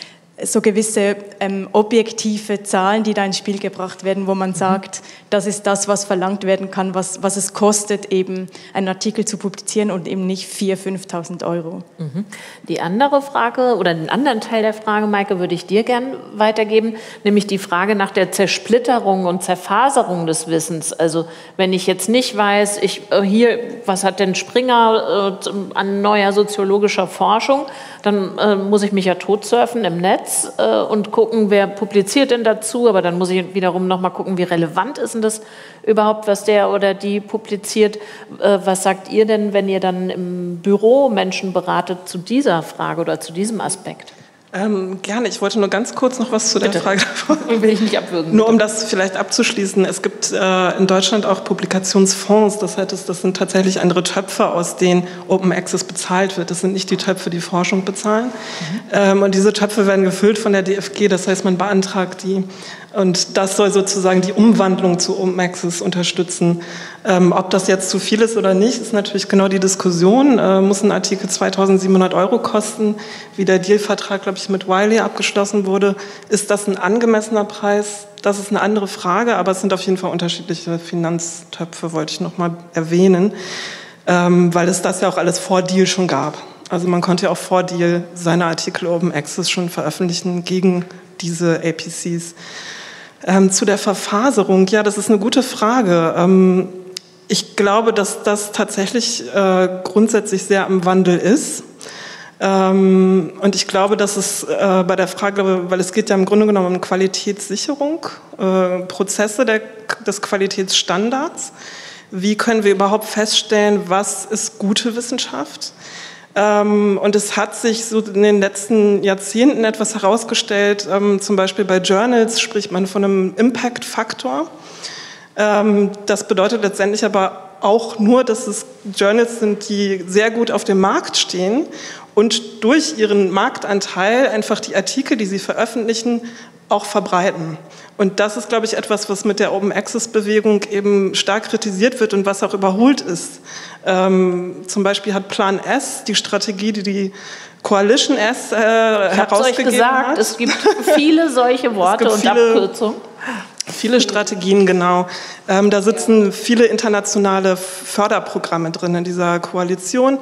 so gewisse ähm, objektive Zahlen, die da ins Spiel gebracht werden, wo man mhm. sagt, das ist das, was verlangt werden kann, was, was es kostet, eben einen Artikel zu publizieren und eben nicht 4.000, 5.000 Euro. Mhm. Die andere Frage oder den anderen Teil der Frage, Maike, würde ich dir gern weitergeben, nämlich die Frage nach der Zersplitterung und Zerfaserung des Wissens. Also wenn ich jetzt nicht weiß, ich, äh, hier, was hat denn Springer äh, an neuer soziologischer Forschung, dann äh, muss ich mich ja totsurfen im Netz äh, und gucken, wer publiziert denn dazu. Aber dann muss ich wiederum noch mal gucken, wie relevant ist denn das überhaupt, was der oder die publiziert. Äh, was sagt ihr denn, wenn ihr dann im Büro Menschen beratet zu dieser Frage oder zu diesem Aspekt? Ähm, gerne. Ich wollte nur ganz kurz noch was zu der bitte. Frage. [laughs] Will ich nicht abwürgen. Nur um das vielleicht abzuschließen. Es gibt äh, in Deutschland auch Publikationsfonds. Das heißt, das sind tatsächlich andere Töpfe, aus denen Open Access bezahlt wird. Das sind nicht die Töpfe, die Forschung bezahlen. Mhm. Ähm, und diese Töpfe werden gefüllt von der DFG. Das heißt, man beantragt die. Und das soll sozusagen die Umwandlung zu Open Access unterstützen. Ähm, ob das jetzt zu viel ist oder nicht, ist natürlich genau die Diskussion. Äh, muss ein Artikel 2700 Euro kosten, wie der Dealvertrag, glaube ich, mit Wiley abgeschlossen wurde? Ist das ein angemessener Preis? Das ist eine andere Frage, aber es sind auf jeden Fall unterschiedliche Finanztöpfe, wollte ich noch mal erwähnen, ähm, weil es das ja auch alles vor Deal schon gab. Also man konnte ja auch vor Deal seine Artikel Open Access schon veröffentlichen gegen diese APCs. Ähm, zu der Verfaserung, ja, das ist eine gute Frage. Ähm, ich glaube, dass das tatsächlich äh, grundsätzlich sehr am Wandel ist. Ähm, und ich glaube, dass es äh, bei der Frage, weil es geht ja im Grunde genommen um Qualitätssicherung, äh, Prozesse der, des Qualitätsstandards. Wie können wir überhaupt feststellen, was ist gute Wissenschaft? Ähm, und es hat sich so in den letzten Jahrzehnten etwas herausgestellt, ähm, zum Beispiel bei Journals spricht man von einem Impact-Faktor. Ähm, das bedeutet letztendlich aber auch nur, dass es Journals sind, die sehr gut auf dem Markt stehen und durch ihren Marktanteil einfach die Artikel, die sie veröffentlichen, auch verbreiten. Und das ist, glaube ich, etwas, was mit der Open Access Bewegung eben stark kritisiert wird und was auch überholt ist. Ähm, zum Beispiel hat Plan S, die Strategie, die die Coalition S äh, ich herausgegeben euch gesagt, hat. Es gibt viele solche [laughs] Worte und viele, Abkürzungen. Viele Strategien, genau. Ähm, da sitzen viele internationale Förderprogramme drin in dieser Koalition,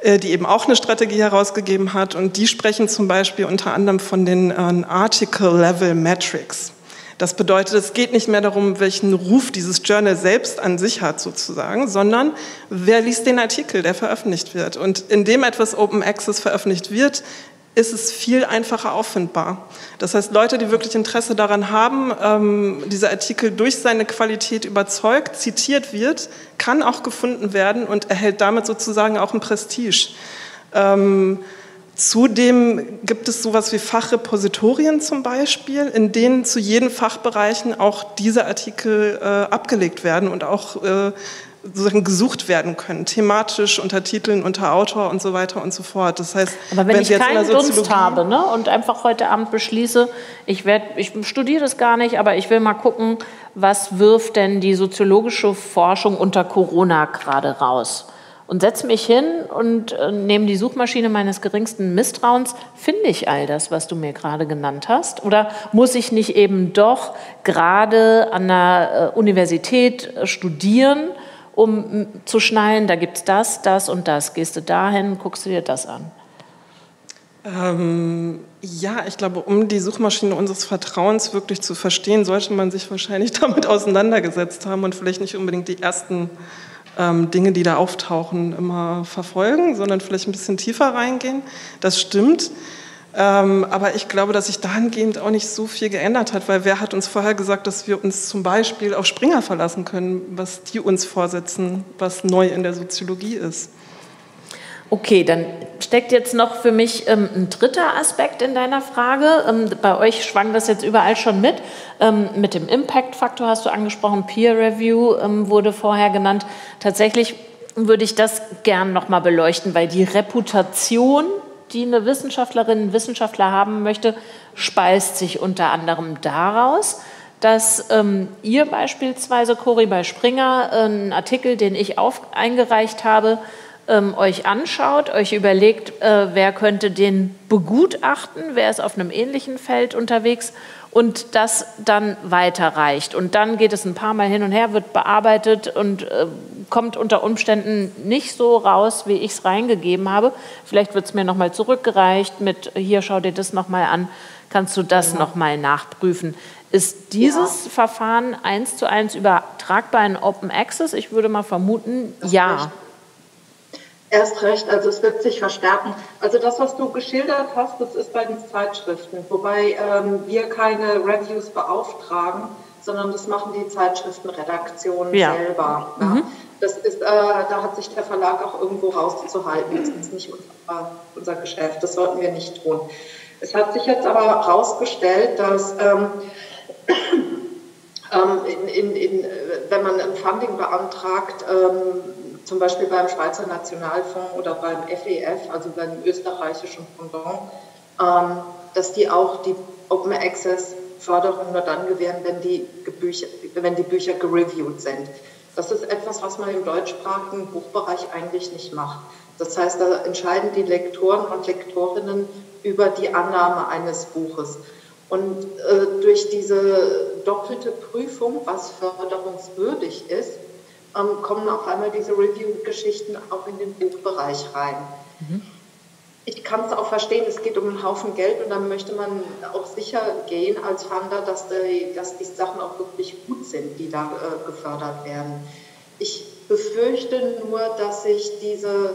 äh, die eben auch eine Strategie herausgegeben hat. Und die sprechen zum Beispiel unter anderem von den äh, Article-Level Metrics. Das bedeutet, es geht nicht mehr darum, welchen Ruf dieses Journal selbst an sich hat sozusagen, sondern wer liest den Artikel, der veröffentlicht wird. Und indem etwas Open Access veröffentlicht wird, ist es viel einfacher auffindbar. Das heißt, Leute, die wirklich Interesse daran haben, ähm, dieser Artikel durch seine Qualität überzeugt, zitiert wird, kann auch gefunden werden und erhält damit sozusagen auch ein Prestige. Ähm, Zudem gibt es sowas wie Fachrepositorien zum Beispiel, in denen zu jeden Fachbereichen auch diese Artikel äh, abgelegt werden und auch äh, sozusagen gesucht werden können, thematisch unter Titeln, unter Autor und so weiter und so fort. Das heißt, aber wenn, wenn ich jetzt keinen Dunst habe ne, und einfach heute Abend beschließe, ich, werd, ich studiere das gar nicht, aber ich will mal gucken, was wirft denn die soziologische Forschung unter Corona gerade raus? Und setze mich hin und äh, nehme die Suchmaschine meines geringsten Misstrauens, finde ich all das, was du mir gerade genannt hast? Oder muss ich nicht eben doch gerade an der äh, Universität äh, studieren, um zu schnallen, da gibt es das, das und das. Gehst du dahin, guckst du dir das an? Ähm, ja, ich glaube, um die Suchmaschine unseres Vertrauens wirklich zu verstehen, sollte man sich wahrscheinlich [laughs] damit auseinandergesetzt haben und vielleicht nicht unbedingt die ersten ähm, Dinge, die da auftauchen, immer verfolgen, sondern vielleicht ein bisschen tiefer reingehen. Das stimmt. Ähm, aber ich glaube, dass sich dahingehend auch nicht so viel geändert hat, weil wer hat uns vorher gesagt, dass wir uns zum Beispiel auf Springer verlassen können, was die uns vorsetzen, was neu in der Soziologie ist. Okay, dann steckt jetzt noch für mich ähm, ein dritter Aspekt in deiner Frage. Ähm, bei euch schwang das jetzt überall schon mit. Ähm, mit dem Impact-Faktor hast du angesprochen, Peer Review ähm, wurde vorher genannt. Tatsächlich würde ich das gern noch mal beleuchten, weil die Reputation die eine Wissenschaftlerin, Wissenschaftler haben möchte, speist sich unter anderem daraus, dass ähm, ihr beispielsweise, Cori, bei Springer, äh, einen Artikel, den ich auf, eingereicht habe, ähm, euch anschaut, euch überlegt, äh, wer könnte den begutachten, wer ist auf einem ähnlichen Feld unterwegs und das dann weiterreicht. Und dann geht es ein paar Mal hin und her, wird bearbeitet und äh, kommt unter Umständen nicht so raus, wie ich es reingegeben habe. Vielleicht wird es mir nochmal zurückgereicht mit, hier schau dir das nochmal an, kannst du das ja. nochmal nachprüfen. Ist dieses ja. Verfahren eins zu eins übertragbar in Open Access? Ich würde mal vermuten, das ja. Erst recht, also es wird sich verstärken. Also das, was du geschildert hast, das ist bei den Zeitschriften, wobei ähm, wir keine Reviews beauftragen, sondern das machen die Zeitschriftenredaktionen ja. selber. Ja. Mhm. Das ist, äh, da hat sich der Verlag auch irgendwo rauszuhalten. Das ist nicht unser, unser Geschäft, das sollten wir nicht tun. Es hat sich jetzt aber herausgestellt, dass ähm, ähm, in, in, in, wenn man ein Funding beantragt, ähm, zum Beispiel beim Schweizer Nationalfonds oder beim FEF, also beim österreichischen Pendant, ähm, dass die auch die Open Access Förderung nur dann gewähren, wenn die, Bücher, wenn die Bücher gereviewt sind. Das ist etwas, was man im deutschsprachigen Buchbereich eigentlich nicht macht. Das heißt, da entscheiden die Lektoren und Lektorinnen über die Annahme eines Buches. Und äh, durch diese doppelte Prüfung, was förderungswürdig ist, ähm, kommen auf einmal diese Review-Geschichten auch in den Buchbereich rein. Mhm. Ich kann es auch verstehen, es geht um einen Haufen Geld und dann möchte man auch sicher gehen als Funder, dass die, dass die Sachen auch wirklich gut sind, die da äh, gefördert werden. Ich befürchte nur, dass sich diese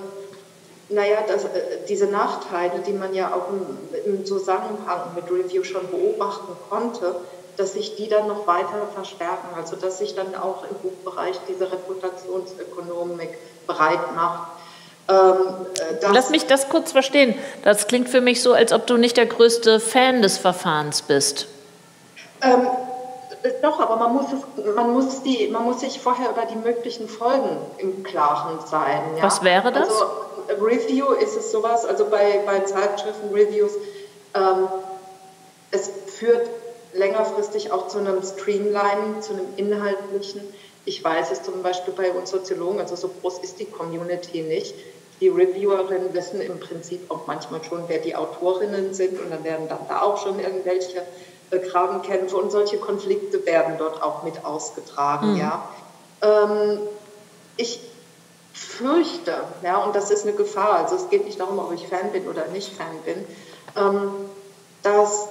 naja, das, äh, diese Nachteile, die man ja auch im, im, Zusammenhang mit Review schon beobachten konnte, dass sich die dann noch weiter verstärken. Also dass sich dann auch im Buchbereich diese Reputationsökonomik breit macht. Ähm, äh, Lass mich das kurz verstehen. Das klingt für mich so, als ob du nicht der größte Fan des Verfahrens bist. Ähm, doch, aber man muss, es, man, muss die, man muss sich vorher über die möglichen Folgen im Klaren sein. Ja? Was wäre das? Also, Review ist es sowas, also bei, bei Zeitschriften-Reviews, ähm, es führt längerfristig auch zu einem Streamlining, zu einem inhaltlichen. Ich weiß es zum Beispiel bei uns Soziologen, also so groß ist die Community nicht. Die Reviewerinnen wissen im Prinzip auch manchmal schon, wer die Autorinnen sind und dann werden dann da auch schon irgendwelche äh, Grabenkämpfe und solche Konflikte werden dort auch mit ausgetragen. Mhm. Ja. Ähm, ich fürchte, ja, und das ist eine Gefahr, also es geht nicht darum, ob ich Fan bin oder nicht Fan bin, ähm, dass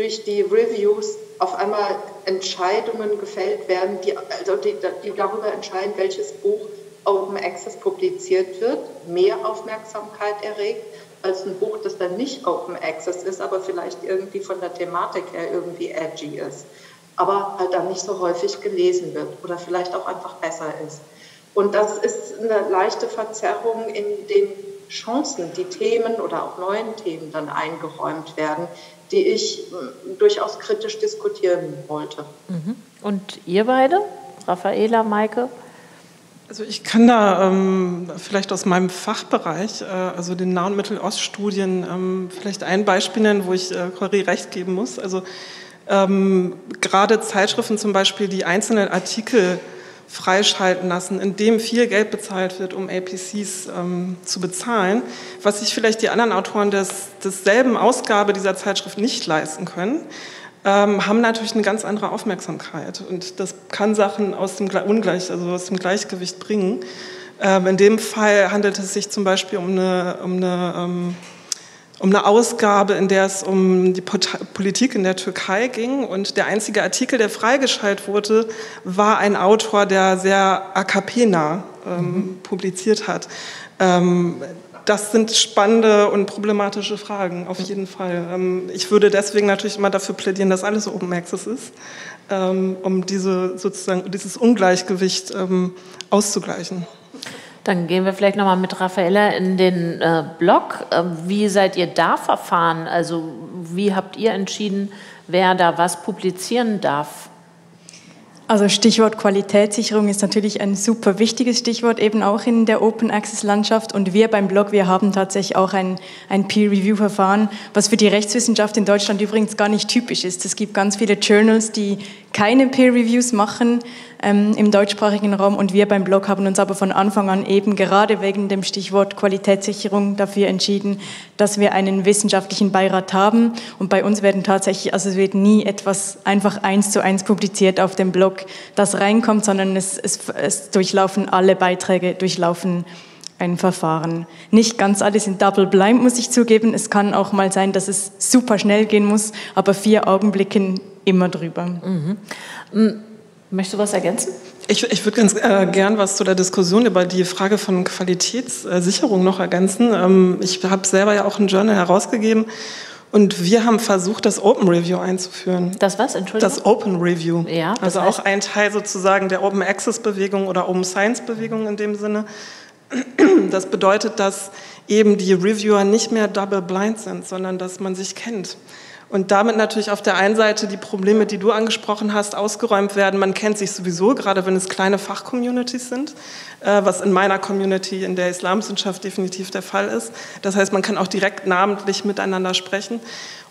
durch die Reviews auf einmal Entscheidungen gefällt werden, die, also die, die darüber entscheiden, welches Buch Open Access publiziert wird, mehr Aufmerksamkeit erregt als ein Buch, das dann nicht Open Access ist, aber vielleicht irgendwie von der Thematik her irgendwie edgy ist, aber halt dann nicht so häufig gelesen wird oder vielleicht auch einfach besser ist. Und das ist eine leichte Verzerrung in den Chancen, die Themen oder auch neuen Themen dann eingeräumt werden, die ich hm, durchaus kritisch diskutieren wollte. Mhm. Und ihr beide, Raffaela, Maike? Also ich kann da ähm, vielleicht aus meinem Fachbereich, äh, also den Nah- und Mitteloststudien, ähm, vielleicht ein Beispiel nennen, wo ich äh, Corrie recht geben muss. Also ähm, gerade Zeitschriften zum Beispiel, die einzelnen Artikel freischalten lassen, in dem viel Geld bezahlt wird, um APCs ähm, zu bezahlen, was sich vielleicht die anderen Autoren des, desselben Ausgabe dieser Zeitschrift nicht leisten können, ähm, haben natürlich eine ganz andere Aufmerksamkeit. Und das kann Sachen aus dem, Ungleich, also aus dem Gleichgewicht bringen. Ähm, in dem Fall handelt es sich zum Beispiel um eine, um eine ähm, um eine Ausgabe, in der es um die Politik in der Türkei ging. Und der einzige Artikel, der freigeschaltet wurde, war ein Autor, der sehr AKP-nah ähm, mhm. publiziert hat. Ähm, das sind spannende und problematische Fragen, auf jeden Fall. Ähm, ich würde deswegen natürlich immer dafür plädieren, dass alles Open Access ist, ähm, um diese, sozusagen, dieses Ungleichgewicht ähm, auszugleichen. Dann gehen wir vielleicht nochmal mit Raffaella in den äh, Blog. Äh, wie seid ihr da verfahren? Also wie habt ihr entschieden, wer da was publizieren darf? Also Stichwort Qualitätssicherung ist natürlich ein super wichtiges Stichwort, eben auch in der Open Access Landschaft. Und wir beim Blog, wir haben tatsächlich auch ein, ein Peer-Review-Verfahren, was für die Rechtswissenschaft in Deutschland übrigens gar nicht typisch ist. Es gibt ganz viele Journals, die keine Peer-Reviews machen ähm, im deutschsprachigen Raum. Und wir beim Blog haben uns aber von Anfang an eben gerade wegen dem Stichwort Qualitätssicherung dafür entschieden, dass wir einen wissenschaftlichen Beirat haben. Und bei uns werden tatsächlich, also es wird nie etwas einfach eins zu eins publiziert auf dem Blog, das reinkommt, sondern es, es, es durchlaufen alle Beiträge, durchlaufen ein Verfahren. Nicht ganz alle sind double blind, muss ich zugeben. Es kann auch mal sein, dass es super schnell gehen muss, aber vier Augenblicken immer drüber. Mhm. Möchtest du was ergänzen? Ich, ich würde ganz äh, gern was zu der Diskussion über die Frage von Qualitätssicherung noch ergänzen. Ähm, ich habe selber ja auch ein Journal herausgegeben und wir haben versucht, das Open Review einzuführen. Das was? Entschuldigung? Das Open Review. Ja, also heißt? auch ein Teil sozusagen der Open Access Bewegung oder Open Science Bewegung in dem Sinne. Das bedeutet, dass eben die Reviewer nicht mehr double blind sind, sondern dass man sich kennt. Und damit natürlich auf der einen Seite die Probleme, die du angesprochen hast, ausgeräumt werden. Man kennt sich sowieso, gerade wenn es kleine Fachcommunities sind, äh, was in meiner Community in der Islamwissenschaft definitiv der Fall ist. Das heißt, man kann auch direkt namentlich miteinander sprechen.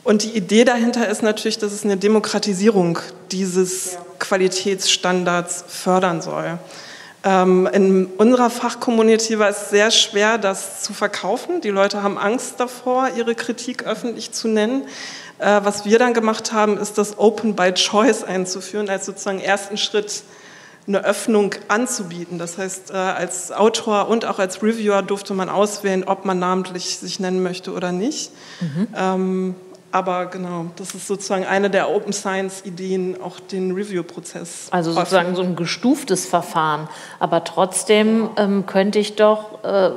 Und die Idee dahinter ist natürlich, dass es eine Demokratisierung dieses Qualitätsstandards fördern soll. Ähm, in unserer Fachcommunity war es sehr schwer, das zu verkaufen. Die Leute haben Angst davor, ihre Kritik öffentlich zu nennen. Äh, was wir dann gemacht haben, ist das Open by Choice einzuführen, als sozusagen ersten Schritt eine Öffnung anzubieten. Das heißt, äh, als Autor und auch als Reviewer durfte man auswählen, ob man namentlich sich nennen möchte oder nicht. Mhm. Ähm, aber genau, das ist sozusagen eine der Open Science-Ideen, auch den Review-Prozess. Also sozusagen so ein gestuftes Verfahren. Aber trotzdem ähm, könnte ich doch, äh,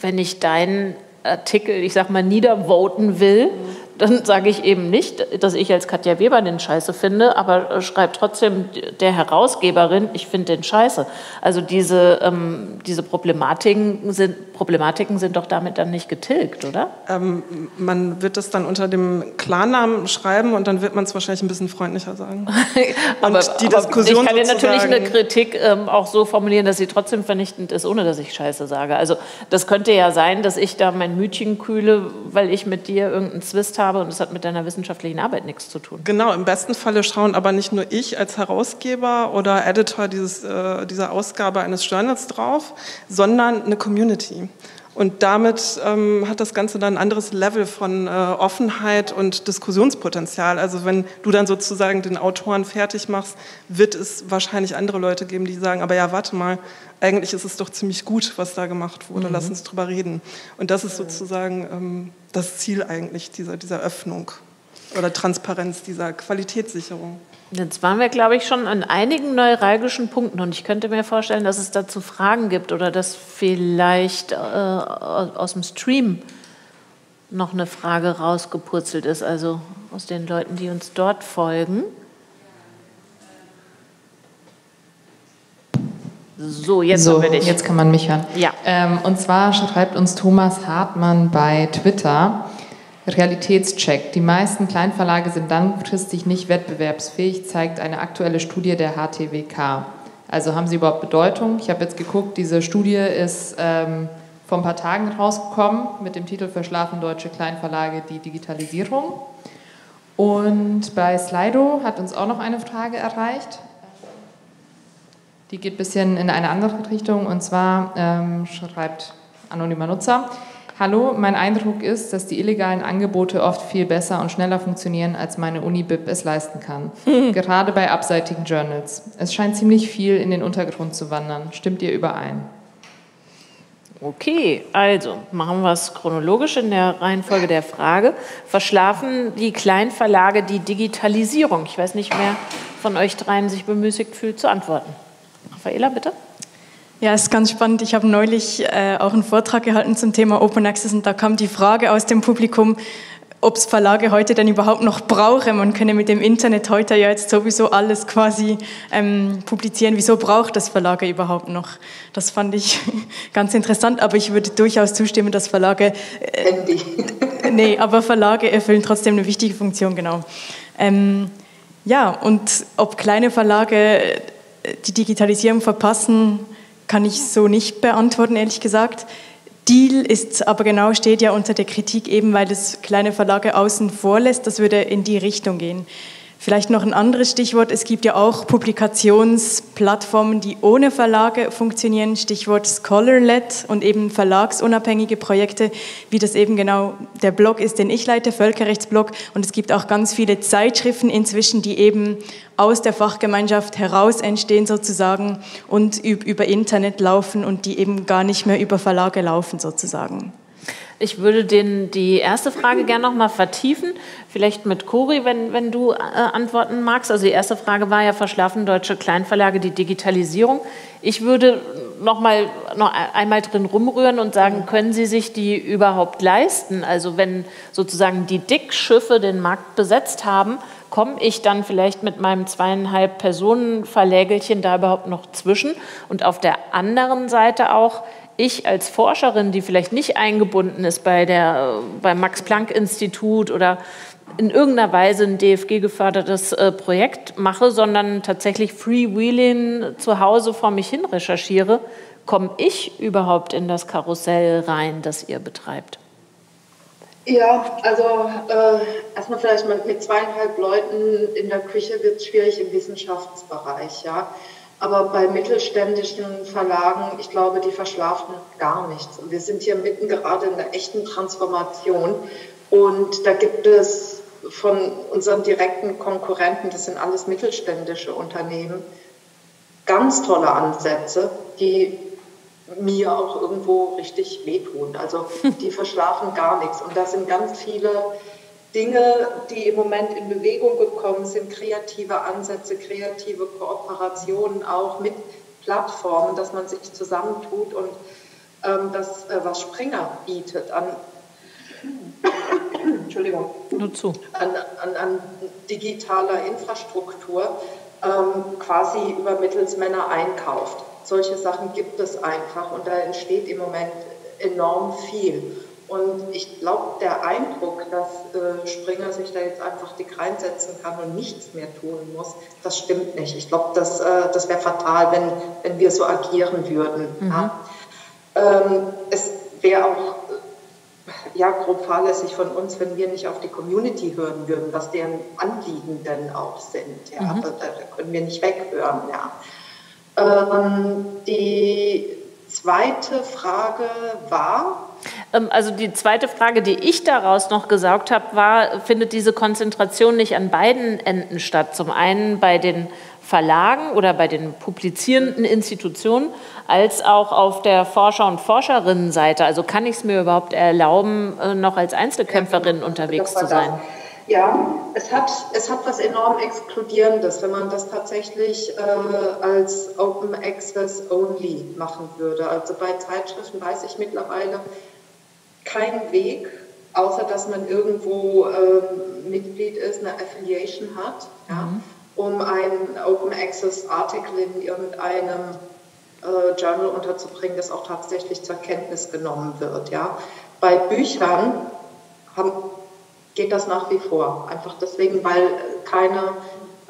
wenn ich deinen Artikel, ich sag mal, niedervoten will, mhm dann sage ich eben nicht, dass ich als Katja Weber den Scheiße finde, aber schreibe trotzdem der Herausgeberin, ich finde den Scheiße. Also diese, ähm, diese Problematiken, sind, Problematiken sind doch damit dann nicht getilgt, oder? Ähm, man wird das dann unter dem Klarnamen schreiben und dann wird man es wahrscheinlich ein bisschen freundlicher sagen. [laughs] aber, die Diskussion ich kann ja natürlich eine Kritik ähm, auch so formulieren, dass sie trotzdem vernichtend ist, ohne dass ich Scheiße sage. Also das könnte ja sein, dass ich da mein Mütchen kühle, weil ich mit dir irgendeinen Zwist habe habe und es hat mit deiner wissenschaftlichen Arbeit nichts zu tun. Genau, im besten Falle schauen aber nicht nur ich als Herausgeber oder Editor dieses, äh, dieser Ausgabe eines Journals drauf, sondern eine Community. Und damit ähm, hat das Ganze dann ein anderes Level von äh, Offenheit und Diskussionspotenzial. Also wenn du dann sozusagen den Autoren fertig machst, wird es wahrscheinlich andere Leute geben, die sagen, aber ja, warte mal, eigentlich ist es doch ziemlich gut, was da gemacht wurde, mhm. lass uns drüber reden. Und das ist sozusagen ähm, das Ziel eigentlich dieser, dieser Öffnung oder Transparenz, dieser Qualitätssicherung. Jetzt waren wir, glaube ich, schon an einigen neuralgischen Punkten und ich könnte mir vorstellen, dass es dazu Fragen gibt oder dass vielleicht äh, aus dem Stream noch eine Frage rausgepurzelt ist, also aus den Leuten, die uns dort folgen. So, jetzt so, Jetzt kann man mich hören. Ja. Ähm, und zwar schreibt uns Thomas Hartmann bei Twitter. Realitätscheck. Die meisten Kleinverlage sind langfristig nicht wettbewerbsfähig, zeigt eine aktuelle Studie der HTWK. Also haben sie überhaupt Bedeutung? Ich habe jetzt geguckt, diese Studie ist ähm, vor ein paar Tagen rausgekommen mit dem Titel Verschlafen deutsche Kleinverlage die Digitalisierung. Und bei Slido hat uns auch noch eine Frage erreicht. Die geht ein bisschen in eine andere Richtung und zwar ähm, schreibt anonymer Nutzer. Hallo, mein Eindruck ist, dass die illegalen Angebote oft viel besser und schneller funktionieren, als meine Uni-Bib es leisten kann. [laughs] Gerade bei abseitigen Journals. Es scheint ziemlich viel in den Untergrund zu wandern. Stimmt ihr überein? Okay, also machen wir es chronologisch in der Reihenfolge der Frage. Verschlafen die Kleinverlage die Digitalisierung? Ich weiß nicht, wer von euch dreien sich bemüßigt fühlt zu antworten. Raffaela, bitte. Ja, es ist ganz spannend. Ich habe neulich äh, auch einen Vortrag gehalten zum Thema Open Access und da kam die Frage aus dem Publikum, ob es Verlage heute denn überhaupt noch brauche. Man könne mit dem Internet heute ja jetzt sowieso alles quasi ähm, publizieren. Wieso braucht das Verlage überhaupt noch? Das fand ich [laughs] ganz interessant, aber ich würde durchaus zustimmen, dass Verlage... Äh, Handy. [laughs] nee, aber Verlage erfüllen trotzdem eine wichtige Funktion, genau. Ähm, ja, und ob kleine Verlage die Digitalisierung verpassen, kann ich so nicht beantworten, ehrlich gesagt. Deal ist aber genau, steht ja unter der Kritik eben, weil es kleine Verlage außen vor lässt. Das würde in die Richtung gehen. Vielleicht noch ein anderes Stichwort. Es gibt ja auch Publikationsplattformen, die ohne Verlage funktionieren. Stichwort Scholar-led und eben verlagsunabhängige Projekte, wie das eben genau der Blog ist, den ich leite, Völkerrechtsblog. Und es gibt auch ganz viele Zeitschriften inzwischen, die eben aus der Fachgemeinschaft heraus entstehen sozusagen und über Internet laufen und die eben gar nicht mehr über Verlage laufen sozusagen. Ich würde den, die erste Frage gerne noch mal vertiefen, vielleicht mit Cori, wenn, wenn du äh, antworten magst. Also die erste Frage war ja, verschlafen deutsche Kleinverlage die Digitalisierung? Ich würde noch mal noch einmal drin rumrühren und sagen, können sie sich die überhaupt leisten? Also wenn sozusagen die Dickschiffe den Markt besetzt haben, komme ich dann vielleicht mit meinem zweieinhalb Personen Verlägelchen da überhaupt noch zwischen? Und auf der anderen Seite auch, ich als Forscherin, die vielleicht nicht eingebunden ist bei der, beim Max-Planck-Institut oder in irgendeiner Weise ein DFG-gefördertes äh, Projekt mache, sondern tatsächlich Freewheeling zu Hause vor mich hin recherchiere, komme ich überhaupt in das Karussell rein, das ihr betreibt? Ja, also äh, erstmal vielleicht mal mit zweieinhalb Leuten in der Küche wird es schwierig im Wissenschaftsbereich. Ja. Aber bei mittelständischen Verlagen, ich glaube, die verschlafen gar nichts. Und wir sind hier mitten gerade in einer echten Transformation. Und da gibt es von unseren direkten Konkurrenten, das sind alles mittelständische Unternehmen, ganz tolle Ansätze, die mir auch irgendwo richtig wehtun. Also die verschlafen gar nichts. Und da sind ganz viele Dinge, die im Moment in Bewegung gekommen sind, kreative Ansätze, kreative Kooperationen auch mit Plattformen, dass man sich zusammentut und ähm, das, äh, was Springer bietet an, [coughs] Entschuldigung, Nur zu. An, an, an digitaler Infrastruktur, ähm, quasi über Mittelsmänner einkauft. Solche Sachen gibt es einfach und da entsteht im Moment enorm viel. Und ich glaube, der Eindruck, dass äh, Springer sich da jetzt einfach dick reinsetzen kann und nichts mehr tun muss, das stimmt nicht. Ich glaube, das, äh, das wäre fatal, wenn, wenn wir so agieren würden. Mhm. Ja. Ähm, es wäre auch ja, grob fahrlässig von uns, wenn wir nicht auf die Community hören würden, was deren Anliegen denn auch sind. Ja. Mhm. Da, da, können wir nicht weghören. Ja. Ähm, die zweite Frage war, also die zweite Frage, die ich daraus noch gesaugt habe, war, findet diese Konzentration nicht an beiden Enden statt? Zum einen bei den Verlagen oder bei den publizierenden Institutionen, als auch auf der Forscher- und Forscherinnenseite. Also kann ich es mir überhaupt erlauben, äh, noch als Einzelkämpferin unterwegs zu sein? Ja, es hat, es hat was enorm Exkludierendes, wenn man das tatsächlich äh, als Open Access Only machen würde. Also bei Zeitschriften weiß ich mittlerweile keinen Weg, außer dass man irgendwo äh, Mitglied ist, eine Affiliation hat, ja, mhm. um einen Open Access Artikel in irgendeinem äh, Journal unterzubringen, das auch tatsächlich zur Kenntnis genommen wird. Ja. Bei Büchern haben geht das nach wie vor. Einfach deswegen, weil keine,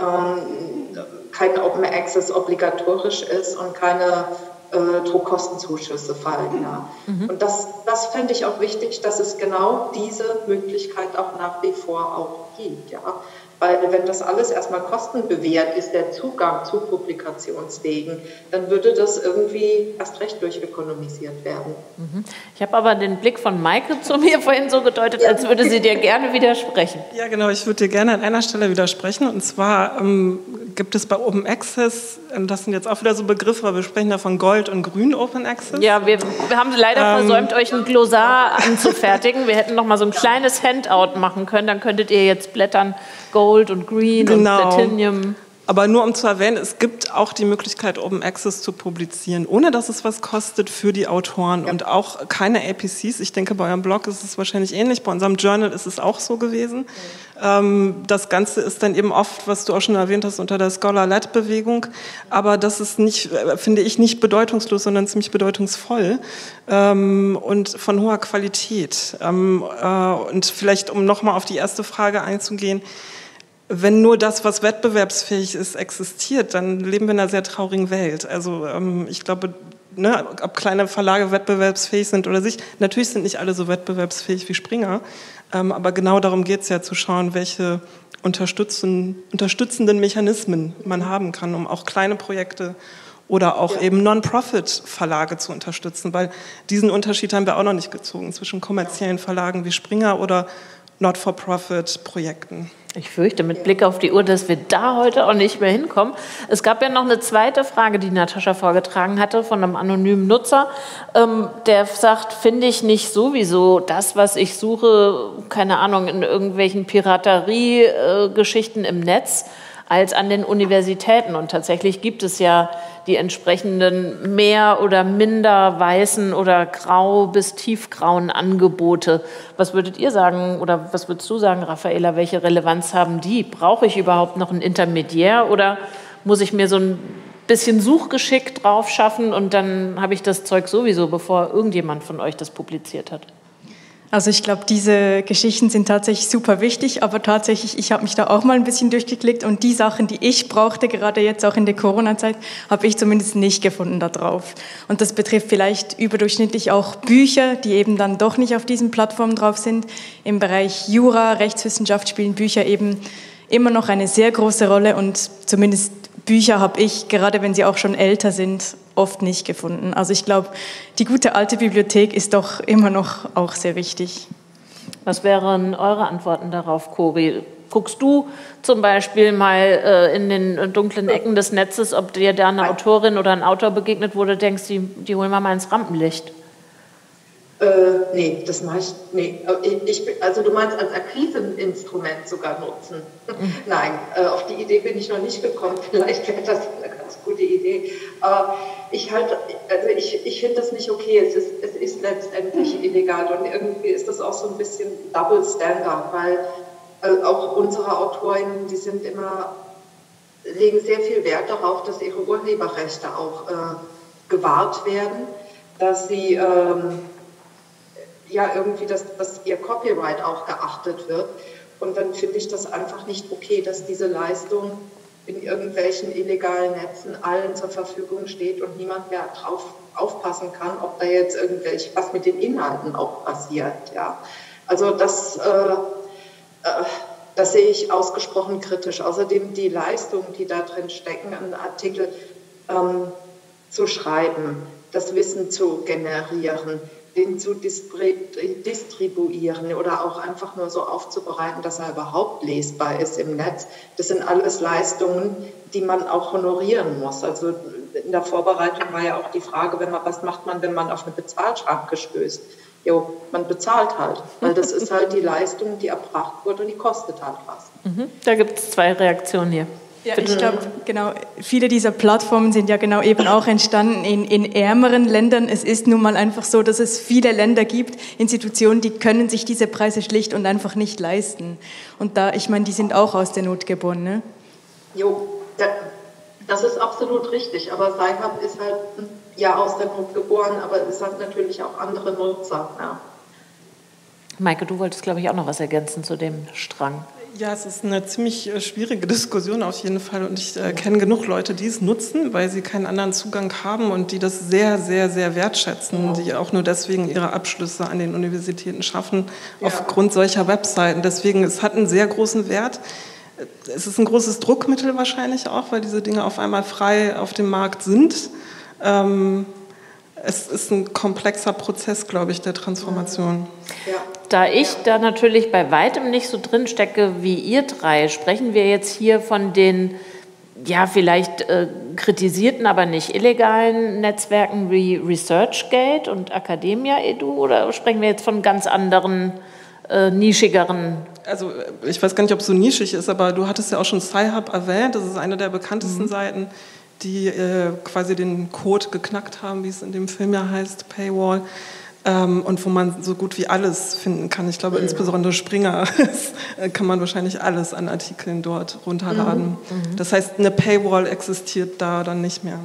ähm, kein Open Access obligatorisch ist und keine äh, Druckkostenzuschüsse fallen. Ja. Mhm. Und das, das fände ich auch wichtig, dass es genau diese Möglichkeit auch nach wie vor auch gibt. Ja. Weil wenn das alles erstmal kostenbewehrt ist, der Zugang zu Publikationswegen, dann würde das irgendwie erst recht durchökonomisiert werden. Mhm. Ich habe aber den Blick von Maike zu mir [laughs] vorhin so gedeutet, ja. als würde sie dir gerne widersprechen. Ja, genau. Ich würde dir gerne an einer Stelle widersprechen. Und zwar ähm, gibt es bei Open Access, ähm, das sind jetzt auch wieder so Begriffe, weil wir sprechen da von Gold und Grün Open Access. Ja, wir, wir haben leider ähm, versäumt, euch ein Glossar anzufertigen. Wir hätten noch mal so ein kleines Handout machen können, dann könntet ihr jetzt blättern Gold und Green genau. und Platinum. Aber nur um zu erwähnen, es gibt auch die Möglichkeit, Open Access zu publizieren, ohne dass es was kostet für die Autoren ja. und auch keine APCs. Ich denke, bei eurem Blog ist es wahrscheinlich ähnlich, bei unserem Journal ist es auch so gewesen. Ja. Ähm, das Ganze ist dann eben oft, was du auch schon erwähnt hast, unter der Scholar-Led-Bewegung. Aber das ist nicht, äh, finde ich, nicht bedeutungslos, sondern ziemlich bedeutungsvoll ähm, und von hoher Qualität. Ähm, äh, und vielleicht, um nochmal auf die erste Frage einzugehen, wenn nur das, was wettbewerbsfähig ist, existiert, dann leben wir in einer sehr traurigen Welt. Also ähm, ich glaube, ne, ob kleine Verlage wettbewerbsfähig sind oder sich, natürlich sind nicht alle so wettbewerbsfähig wie Springer, ähm, aber genau darum geht es ja, zu schauen, welche unterstützen, unterstützenden Mechanismen man haben kann, um auch kleine Projekte oder auch ja. eben Non-Profit-Verlage zu unterstützen, weil diesen Unterschied haben wir auch noch nicht gezogen zwischen kommerziellen Verlagen wie Springer oder Not-for-Profit-Projekten. Ich fürchte mit Blick auf die Uhr, dass wir da heute auch nicht mehr hinkommen. Es gab ja noch eine zweite Frage, die Natascha vorgetragen hatte von einem anonymen Nutzer, ähm, der sagt, finde ich nicht sowieso das, was ich suche, keine Ahnung, in irgendwelchen Piraterie-Geschichten im Netz, als an den Universitäten. Und tatsächlich gibt es ja die entsprechenden mehr oder minder weißen oder grau bis tiefgrauen Angebote. Was würdet ihr sagen oder was würdest du sagen, Raffaela, welche Relevanz haben die? Brauche ich überhaupt noch einen Intermediär oder muss ich mir so ein bisschen Suchgeschick drauf schaffen und dann habe ich das Zeug sowieso, bevor irgendjemand von euch das publiziert hat? Also ich glaube, diese Geschichten sind tatsächlich super wichtig, aber tatsächlich, ich habe mich da auch mal ein bisschen durchgeklickt und die Sachen, die ich brauchte, gerade jetzt auch in der Corona-Zeit, habe ich zumindest nicht gefunden da drauf. Und das betrifft vielleicht überdurchschnittlich auch Bücher, die eben dann doch nicht auf diesen Plattformen drauf sind. Im Bereich Jura, Rechtswissenschaft spielen Bücher eben immer noch eine sehr große Rolle und zumindest Bücher habe ich, gerade wenn sie auch schon älter sind, oft nicht gefunden. Also ich glaube, die gute alte Bibliothek ist doch immer noch auch sehr wichtig. Was wären eure Antworten darauf, Cori? Guckst du zum Beispiel mal äh, in den dunklen Ecken des Netzes, ob dir da eine Autorin oder ein Autor begegnet wurde, denkst, die, die holen wir mal ins Rampenlicht? Äh, nee, das mache ich, nee. Ich, also du meinst als Akquiseinstrument sogar nutzen? Mhm. [laughs] Nein, äh, auf die Idee bin ich noch nicht gekommen. [laughs] Vielleicht wäre das eine ganz gute Idee. Aber ich halte, also ich, ich finde das nicht okay. Es ist, es ist letztendlich illegal und irgendwie ist das auch so ein bisschen Double Standard, weil äh, auch unsere Autorinnen, die sind immer, legen sehr viel Wert darauf, dass ihre Urheberrechte auch äh, gewahrt werden, dass sie ähm, ja irgendwie, dass, dass ihr Copyright auch geachtet wird. Und dann finde ich das einfach nicht okay, dass diese Leistung in irgendwelchen illegalen Netzen allen zur Verfügung steht und niemand mehr drauf aufpassen kann, ob da jetzt irgendwelch was mit den Inhalten auch passiert. Ja. Also das, äh, äh, das sehe ich ausgesprochen kritisch. Außerdem die Leistungen, die da drin stecken, einen Artikel ähm, zu schreiben, das Wissen zu generieren, den zu distribuieren oder auch einfach nur so aufzubereiten, dass er überhaupt lesbar ist im Netz. Das sind alles Leistungen, die man auch honorieren muss. Also in der Vorbereitung war ja auch die Frage, wenn man, was macht man, wenn man auf eine Bezahlschranke stößt? Jo, man bezahlt halt, weil das ist halt die Leistung, die erbracht wurde und die kostet halt was. Mhm. Da gibt es zwei Reaktionen hier. Ja, ich glaube, genau, viele dieser Plattformen sind ja genau eben auch entstanden in, in ärmeren Ländern. Es ist nun mal einfach so, dass es viele Länder gibt, Institutionen, die können sich diese Preise schlicht und einfach nicht leisten. Und da, ich meine, die sind auch aus der Not geboren, ne? Jo, das ist absolut richtig. Aber Sci-Hub ist halt ja aus der Not geboren, aber es hat natürlich auch andere Nutzer. Ja. Maike, du wolltest, glaube ich, auch noch was ergänzen zu dem Strang. Ja, es ist eine ziemlich äh, schwierige Diskussion auf jeden Fall und ich äh, kenne genug Leute, die es nutzen, weil sie keinen anderen Zugang haben und die das sehr, sehr, sehr wertschätzen, die auch nur deswegen ihre Abschlüsse an den Universitäten schaffen, ja. aufgrund solcher Webseiten. Deswegen, es hat einen sehr großen Wert. Es ist ein großes Druckmittel wahrscheinlich auch, weil diese Dinge auf einmal frei auf dem Markt sind. Ähm, es ist ein komplexer Prozess, glaube ich, der Transformation. Ja. Da ich da natürlich bei weitem nicht so drin stecke wie ihr drei, sprechen wir jetzt hier von den ja vielleicht äh, kritisierten, aber nicht illegalen Netzwerken wie ResearchGate und Academia Edu oder sprechen wir jetzt von ganz anderen äh, nischigeren? Also ich weiß gar nicht, ob es so nischig ist, aber du hattest ja auch schon Sci-Hub erwähnt. Das ist eine der bekanntesten mhm. Seiten, die äh, quasi den Code geknackt haben, wie es in dem Film ja heißt, Paywall ähm, und wo man so gut wie alles finden kann. Ich glaube, insbesondere Springer [laughs] äh, kann man wahrscheinlich alles an Artikeln dort runterladen. Mhm. Mhm. Das heißt, eine Paywall existiert da dann nicht mehr.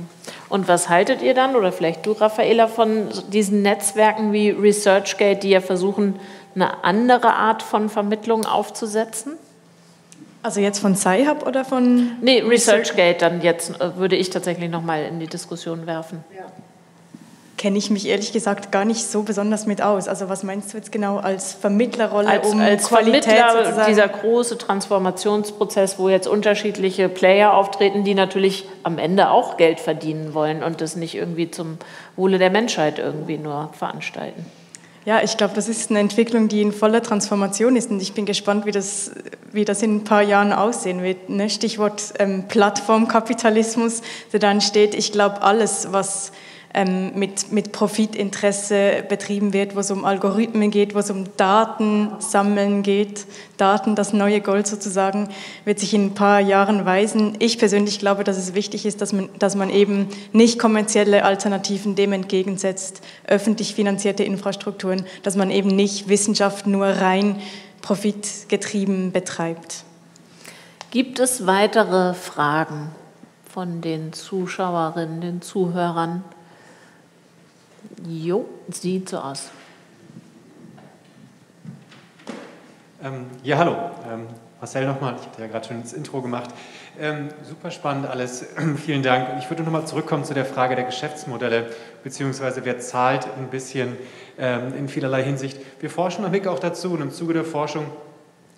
Und was haltet ihr dann, oder vielleicht du, Raffaela, von diesen Netzwerken wie ResearchGate, die ja versuchen, eine andere Art von Vermittlung aufzusetzen? Also jetzt von Sci-Hub oder von... Nee, ResearchGate dann jetzt äh, würde ich tatsächlich nochmal in die Diskussion werfen. Ja kenne ich mich ehrlich gesagt gar nicht so besonders mit aus. Also was meinst du jetzt genau als Vermittlerrolle, als, um als Qualität Vermittler sozusagen? dieser große Transformationsprozess, wo jetzt unterschiedliche Player auftreten, die natürlich am Ende auch Geld verdienen wollen und das nicht irgendwie zum Wohle der Menschheit irgendwie nur veranstalten. Ja, ich glaube, das ist eine Entwicklung, die in voller Transformation ist und ich bin gespannt, wie das, wie das in ein paar Jahren aussehen wird. Ne? Stichwort ähm, Plattformkapitalismus, der dann steht, ich glaube, alles, was ähm, mit, mit Profitinteresse betrieben wird, wo es um Algorithmen geht, wo es um Daten sammeln geht. Daten, das neue Gold sozusagen, wird sich in ein paar Jahren weisen. Ich persönlich glaube, dass es wichtig ist, dass man, dass man eben nicht kommerzielle Alternativen dem entgegensetzt, öffentlich finanzierte Infrastrukturen, dass man eben nicht Wissenschaft nur rein profitgetrieben betreibt. Gibt es weitere Fragen von den Zuschauerinnen, den Zuhörern? Jo, sieht so aus. Ähm, ja, hallo. Ähm, Marcel nochmal, ich hatte ja gerade schon das Intro gemacht. Ähm, super spannend alles, [clears throat] vielen Dank. Ich würde nochmal zurückkommen zu der Frage der Geschäftsmodelle, beziehungsweise wer zahlt ein bisschen ähm, in vielerlei Hinsicht. Wir forschen am HIC auch dazu und im Zuge der Forschung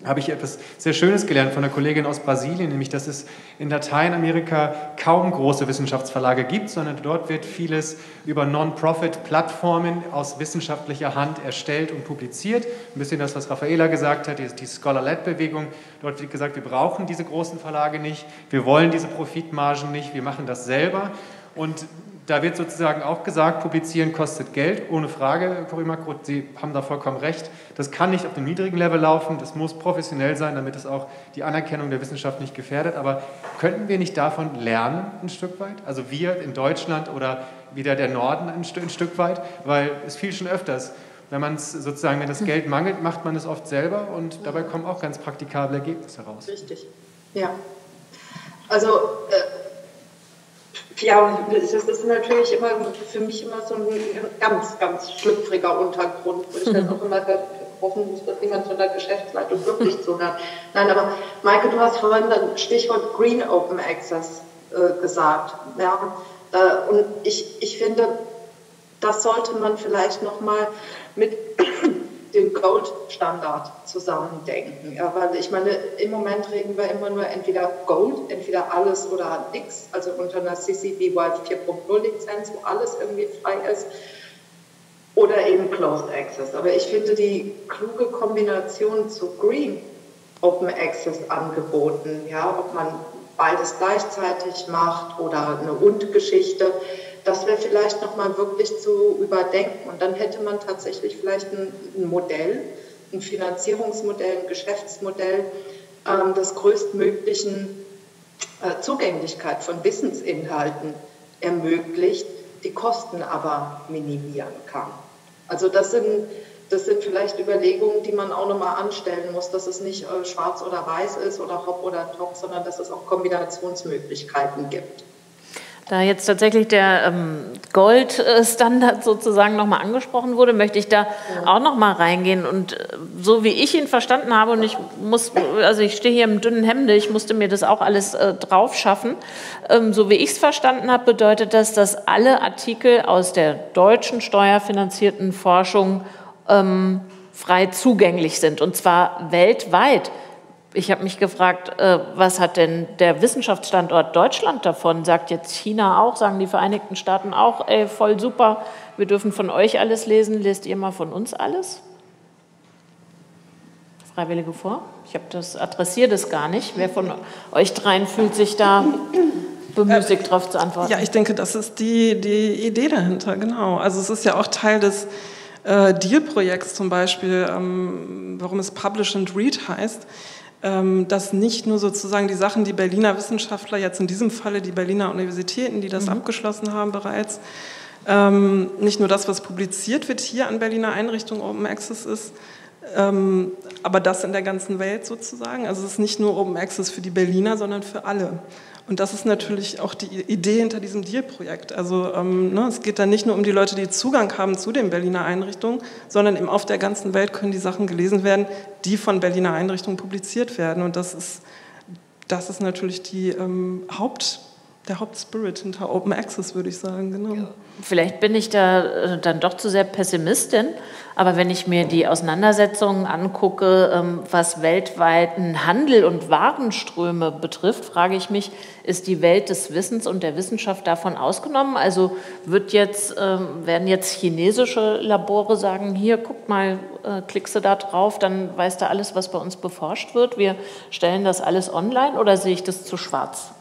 habe ich etwas sehr Schönes gelernt von einer Kollegin aus Brasilien, nämlich dass es in Lateinamerika kaum große Wissenschaftsverlage gibt, sondern dort wird vieles über Non-Profit-Plattformen aus wissenschaftlicher Hand erstellt und publiziert. Ein bisschen das, was Raffaela gesagt hat, die, Scholar-Led-Bewegung. Dort wird gesagt, wir brauchen diese großen Verlage nicht, wir wollen diese Profitmargen nicht, wir machen das selber. Und da wird sozusagen auch gesagt, publizieren kostet Geld, ohne Frage, Cory Makroth, Sie haben da vollkommen recht. Das kann nicht auf dem niedrigen Level laufen, das muss professionell sein, damit es auch die Anerkennung der Wissenschaft nicht gefährdet. Aber könnten wir nicht davon lernen, ein Stück weit? Also wir in Deutschland oder wieder der Norden ein, ein Stück weit? Weil es fiel schon öfters. Wenn man es sozusagen, wenn das Geld mangelt, macht man es oft selber und dabei kommen auch ganz praktikable Ergebnisse raus. Richtig, ja. Also äh ja, das ist natürlich immer für mich immer so ein ganz, ganz schlüpfriger Untergrund, wo ich dann [laughs] auch immer hoffen muss, dass jemand von der Geschäftsleitung wirklich zuhört. Nein, aber Maike, du hast vorhin das Stichwort Green Open Access äh, gesagt. Ja, äh, und ich, ich finde, das sollte man vielleicht nochmal mit den Gold-Standard zusammendenken. Ja, weil ich meine, im Moment reden wir immer nur entweder Gold, entweder alles oder nichts, also unter einer CCB World 4.0 Lizenz, wo alles irgendwie frei ist, oder eben Closed Access. Aber ich finde die kluge Kombination zu Green Open Access Angeboten, ja, ob man beides gleichzeitig macht oder eine Und-Geschichte, das wäre vielleicht nochmal wirklich zu überdenken. Und dann hätte man tatsächlich vielleicht ein, ein Modell, ein Finanzierungsmodell, ein Geschäftsmodell ähm, des größtmöglichen äh, Zugänglichkeit von Wissensinhalten ermöglicht, die Kosten aber minimieren kann. Also das sind, das sind vielleicht Überlegungen, die man auch nochmal anstellen muss, dass es nicht äh, schwarz oder weiß ist oder hopp oder top, sondern dass es auch Kombinationsmöglichkeiten gibt. Da jetzt tatsächlich der ähm, Goldstandard sozusagen nochmal angesprochen wurde, möchte ich da ja. auch nochmal reingehen. Und äh, so wie ich ihn verstanden habe, und ich muss, also ich stehe hier im dünnen Hemde, ich musste mir das auch alles äh, drauf schaffen. Ähm, so wie ich es verstanden habe, bedeutet das, dass alle Artikel aus der deutschen steuerfinanzierten Forschung ähm, frei zugänglich sind, und zwar weltweit. Ich habe mich gefragt, äh, was hat denn der Wissenschaftsstandort Deutschland davon? Sagt jetzt China auch, sagen die Vereinigten Staaten auch, ey, voll super, wir dürfen von euch alles lesen, lest ihr mal von uns alles? Freiwillige vor? Ich habe das, adressiere das gar nicht. Wer von euch dreien fühlt sich da bemüßigt, darauf zu antworten? Ja, ich denke, das ist die, die Idee dahinter, genau. Also es ist ja auch Teil des äh, Deal-Projekts zum Beispiel, ähm, warum es Publish and Read heißt dass nicht nur sozusagen die Sachen, die Berliner Wissenschaftler, jetzt in diesem Falle die Berliner Universitäten, die das mhm. abgeschlossen haben bereits, ähm, nicht nur das, was publiziert wird hier an Berliner Einrichtungen Open Access ist, ähm, aber das in der ganzen Welt sozusagen. Also es ist nicht nur Open Access für die Berliner, sondern für alle. Und das ist natürlich auch die Idee hinter diesem Deal-Projekt. Also ähm, ne, es geht dann nicht nur um die Leute, die Zugang haben zu den Berliner Einrichtungen, sondern eben auf der ganzen Welt können die Sachen gelesen werden, die von Berliner Einrichtungen publiziert werden. Und das ist, das ist natürlich die ähm, Haupt der Hauptspirit hinter Open Access, würde ich sagen. Genau. Vielleicht bin ich da äh, dann doch zu sehr Pessimistin, aber wenn ich mir die Auseinandersetzungen angucke, ähm, was weltweiten Handel und Warenströme betrifft, frage ich mich, ist die Welt des Wissens und der Wissenschaft davon ausgenommen? Also wird jetzt, ähm, werden jetzt chinesische Labore sagen, hier, guck mal, äh, klickst du da drauf, dann weißt du alles, was bei uns beforscht wird. Wir stellen das alles online oder sehe ich das zu schwarz?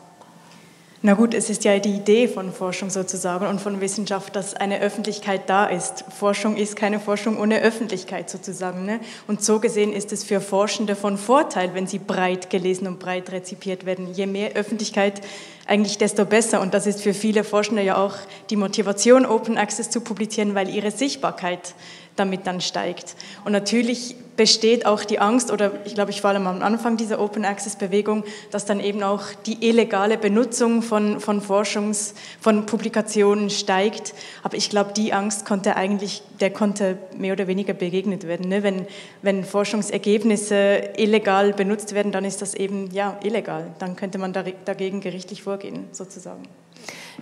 Na gut, es ist ja die Idee von Forschung sozusagen und von Wissenschaft, dass eine Öffentlichkeit da ist. Forschung ist keine Forschung ohne Öffentlichkeit sozusagen. Ne? Und so gesehen ist es für Forschende von Vorteil, wenn sie breit gelesen und breit rezipiert werden. Je mehr Öffentlichkeit, eigentlich desto besser. Und das ist für viele Forschende ja auch die Motivation, Open Access zu publizieren, weil ihre Sichtbarkeit damit dann steigt. Und natürlich besteht auch die Angst, oder ich glaube, ich allem am Anfang dieser Open Access Bewegung, dass dann eben auch die illegale Benutzung von, von Forschungs-, von Publikationen steigt. Aber ich glaube, die Angst konnte eigentlich, der konnte mehr oder weniger begegnet werden. Ne? Wenn, wenn Forschungsergebnisse illegal benutzt werden, dann ist das eben, ja, illegal. Dann könnte man dagegen gerichtlich vorgehen, sozusagen.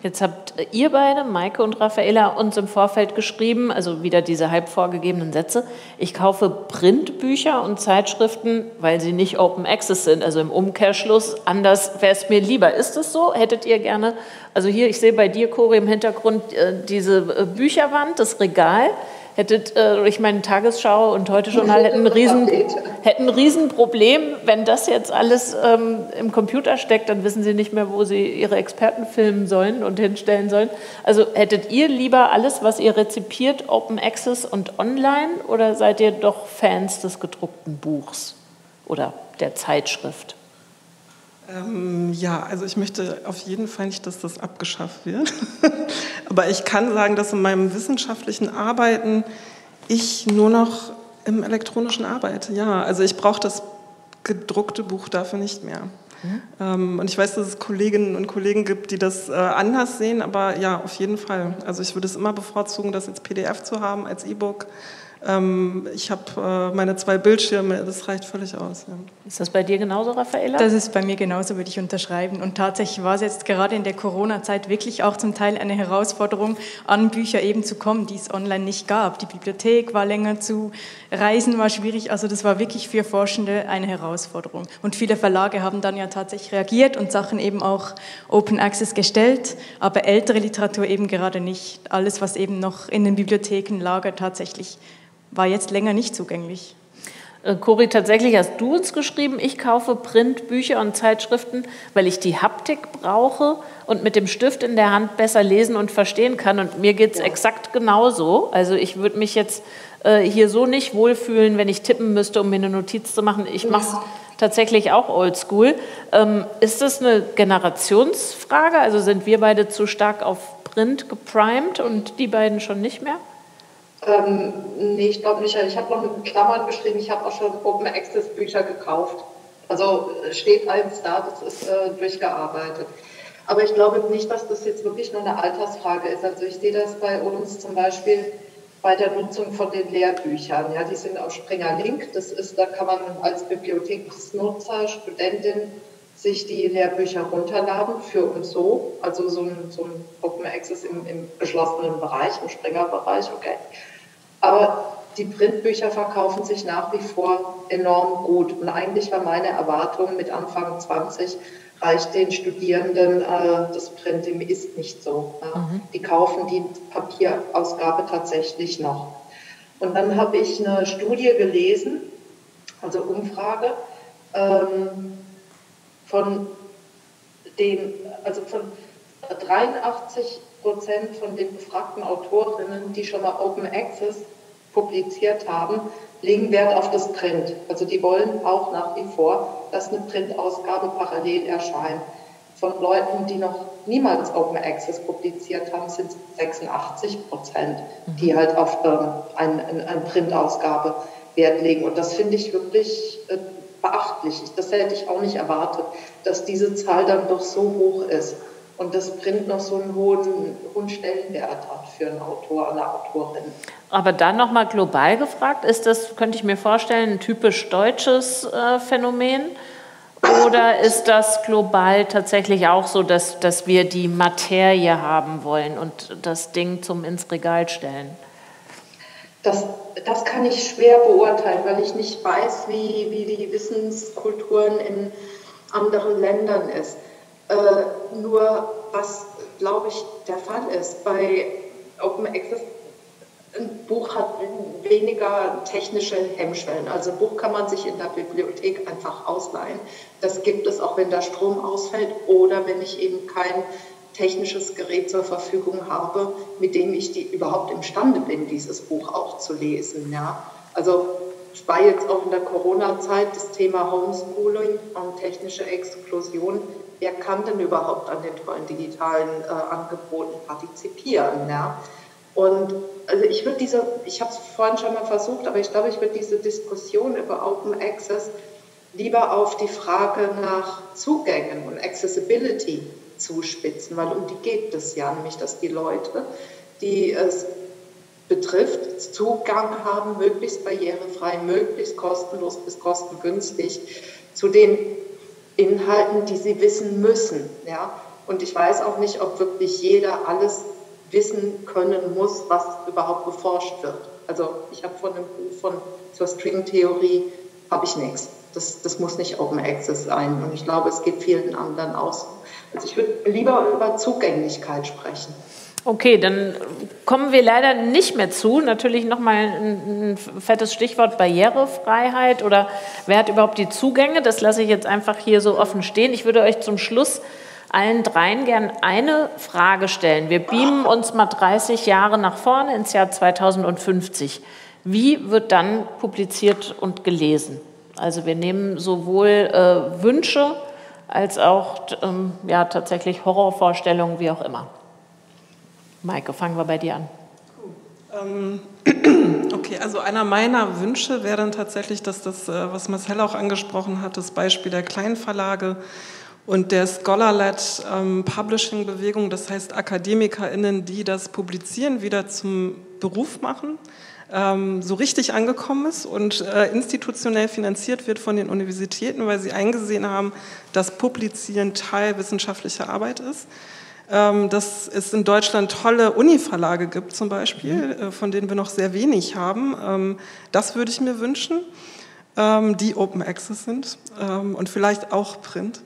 Jetzt habt ihr beide, Maike und Raffaella, uns im Vorfeld geschrieben, also wieder diese halb vorgegebenen Sätze. Ich kaufe Printbücher und Zeitschriften, weil sie nicht Open Access sind, also im Umkehrschluss. Anders wäre es mir lieber. Ist das so? Hättet ihr gerne, also hier, ich sehe bei dir, Cori, im Hintergrund äh, diese äh, Bücherwand, das Regal hättet, äh, ich meine, Tagesschau und heute Journal hätten ein, Riesen, [laughs] hätten ein Riesenproblem. Wenn das jetzt alles ähm, im Computer steckt, dann wissen sie nicht mehr, wo sie ihre Experten filmen sollen und hinstellen sollen. Also hättet ihr lieber alles, was ihr rezipiert, Open Access und online oder seid ihr doch Fans des gedruckten Buchs oder der Zeitschrift? Ähm, ja, also ich möchte auf jeden Fall nicht, dass das abgeschafft wird. [laughs] Aber ich kann sagen, dass in meinem wissenschaftlichen Arbeiten ich nur noch im elektronischen arbeite. Ja, also ich brauche das gedruckte Buch dafür nicht mehr. Mhm. Ähm, und ich weiß, dass es Kolleginnen und Kollegen gibt, die das äh, anders sehen, aber ja, auf jeden Fall. Also ich würde es immer bevorzugen, das als PDF zu haben, als E-Book. Ähm, ich habe äh, meine zwei Bildschirme, das reicht völlig aus. Ja. Ist das bei dir genauso, Raffaella? Das ist bei mir genauso, würde ich unterschreiben. Und tatsächlich war es jetzt gerade in der Corona-Zeit wirklich auch zum Teil eine Herausforderung, an Bücher eben zu kommen, die es online nicht gab. Die Bibliothek war länger zu, Reisen war schwierig. Also das war wirklich für Forschende eine Herausforderung. Und viele Verlage haben dann ja tatsächlich reagiert und Sachen eben auch Open Access gestellt, aber ältere Literatur eben gerade nicht. Alles, was eben noch in den Bibliotheken lagert, tatsächlich war jetzt länger nicht zugänglich. Äh, Cori, tatsächlich hast du uns geschrieben, ich kaufe Printbücher und Zeitschriften, weil ich die Haptik brauche und mit dem Stift in der Hand besser lesen und verstehen kann. Und mir geht es ja. exakt genauso. Also ich würde mich jetzt äh, hier so nicht wohlfühlen, wenn ich tippen müsste, um mir eine Notiz zu machen. Ich mache es tatsächlich auch oldschool. Ähm, ist das eine Generationsfrage? Also sind wir beide zu stark auf Print geprimed und die beiden schon nicht mehr? Ähm, nee, ich glaube nicht. Ich habe noch in Klammern geschrieben, ich habe auch schon Open Access Bücher gekauft. Also steht eins da, das ist äh, durchgearbeitet. Aber ich glaube nicht, dass das jetzt wirklich nur eine Altersfrage ist. Also ich sehe das bei uns zum Beispiel bei der Nutzung von den Lehrbüchern. Ja, die sind auf Springer Link. Das ist, da kann man als Bibliotheksnutzer, Studentin sich die Lehrbücher runterladen für und so. Also so ein, so ein Open Access im, im geschlossenen Bereich, im Springer-Bereich, okay. Aber die Printbücher verkaufen sich nach wie vor enorm gut. Und eigentlich war meine Erwartung mit Anfang 20, reicht den Studierenden äh, das Printing ist nicht so. Ja. Mhm. Die kaufen die Papierausgabe tatsächlich noch. Und dann habe ich eine Studie gelesen, also Umfrage, ähm, von den, also von 83 Prozent von den befragten Autorinnen, die schon mal Open Access publiziert haben, legen Wert auf das Print. Also die wollen auch nach wie vor, dass eine Printausgabe parallel erscheint. Von Leuten, die noch niemals Open Access publiziert haben, sind es 86 Prozent, die mhm. halt auf ähm, eine, eine Printausgabe Wert legen. Und das finde ich wirklich äh, beachtlich. Das hätte ich auch nicht erwartet, dass diese Zahl dann doch so hoch ist und das Print noch so einen hohen, hohen Stellenwert hat für einen Autor, eine Autorin. Aber dann nochmal global gefragt, ist das, könnte ich mir vorstellen, ein typisch deutsches äh, Phänomen? Oder ist das global tatsächlich auch so, dass, dass wir die Materie haben wollen und das Ding zum ins Regal stellen? Das, das kann ich schwer beurteilen, weil ich nicht weiß, wie, wie die Wissenskulturen in anderen Ländern ist. Äh, nur was, glaube ich, der Fall ist, bei Open Access, ein Buch hat weniger technische Hemmschwellen. Also ein Buch kann man sich in der Bibliothek einfach ausleihen. Das gibt es auch, wenn der Strom ausfällt oder wenn ich eben kein technisches Gerät zur Verfügung habe, mit dem ich die überhaupt imstande bin, dieses Buch auch zu lesen. Ja. Also ich war jetzt auch in der Corona-Zeit das Thema Homeschooling und technische Exklusion wer kann denn überhaupt an den tollen digitalen äh, Angeboten partizipieren? Ja? Und also ich würde diese, ich habe es vorhin schon mal versucht, aber ich glaube, ich würde diese Diskussion über Open Access lieber auf die Frage nach Zugängen und Accessibility zuspitzen, weil um die geht es ja, nämlich dass die Leute, die es betrifft, Zugang haben, möglichst barrierefrei, möglichst kostenlos bis kostengünstig zu den Inhalten, die sie wissen müssen. Ja? Und ich weiß auch nicht, ob wirklich jeder alles wissen können muss, was überhaupt geforscht wird. Also ich habe von einem Buch von zur Stringtheorie habe ich nichts. Das, das muss nicht Open Access sein. Und ich glaube, es geht vielen anderen aus. Also ich würde lieber über Zugänglichkeit sprechen. Okay, dann kommen wir leider nicht mehr zu. Natürlich nochmal ein, fettes Stichwort Barrierefreiheit oder wer hat überhaupt die Zugänge? Das lasse ich jetzt einfach hier so offen stehen. Ich würde euch zum Schluss allen dreien gern eine Frage stellen. Wir beamen uns mal 30 Jahre nach vorne ins Jahr 2050. Wie wird dann publiziert und gelesen? Also wir nehmen sowohl äh, Wünsche als auch ähm, ja, tatsächlich Horrorvorstellungen, wie auch immer. Maike, fangen wir bei dir an. Ähm, [clears throat] okay, also einer meiner Wünsche wäre dann tatsächlich, dass das, äh, was Marcel auch angesprochen hat, das Beispiel der Kleinverlage und der Scholar-led ähm, Publishing-Bewegung, das heißt AkademikerInnen, die das Publizieren wieder zum Beruf machen, ähm, so richtig angekommen ist und äh, institutionell finanziert wird von den Universitäten, weil sie eingesehen haben, dass Publizieren Teil wissenschaftlicher Arbeit ist dass es in Deutschland tolle Uni-Verlage gibt zum Beispiel, mhm. äh, von denen wir noch sehr wenig haben. Ähm, das würde ich mir wünschen, ähm, die Open Access sind und vielleicht auch Print,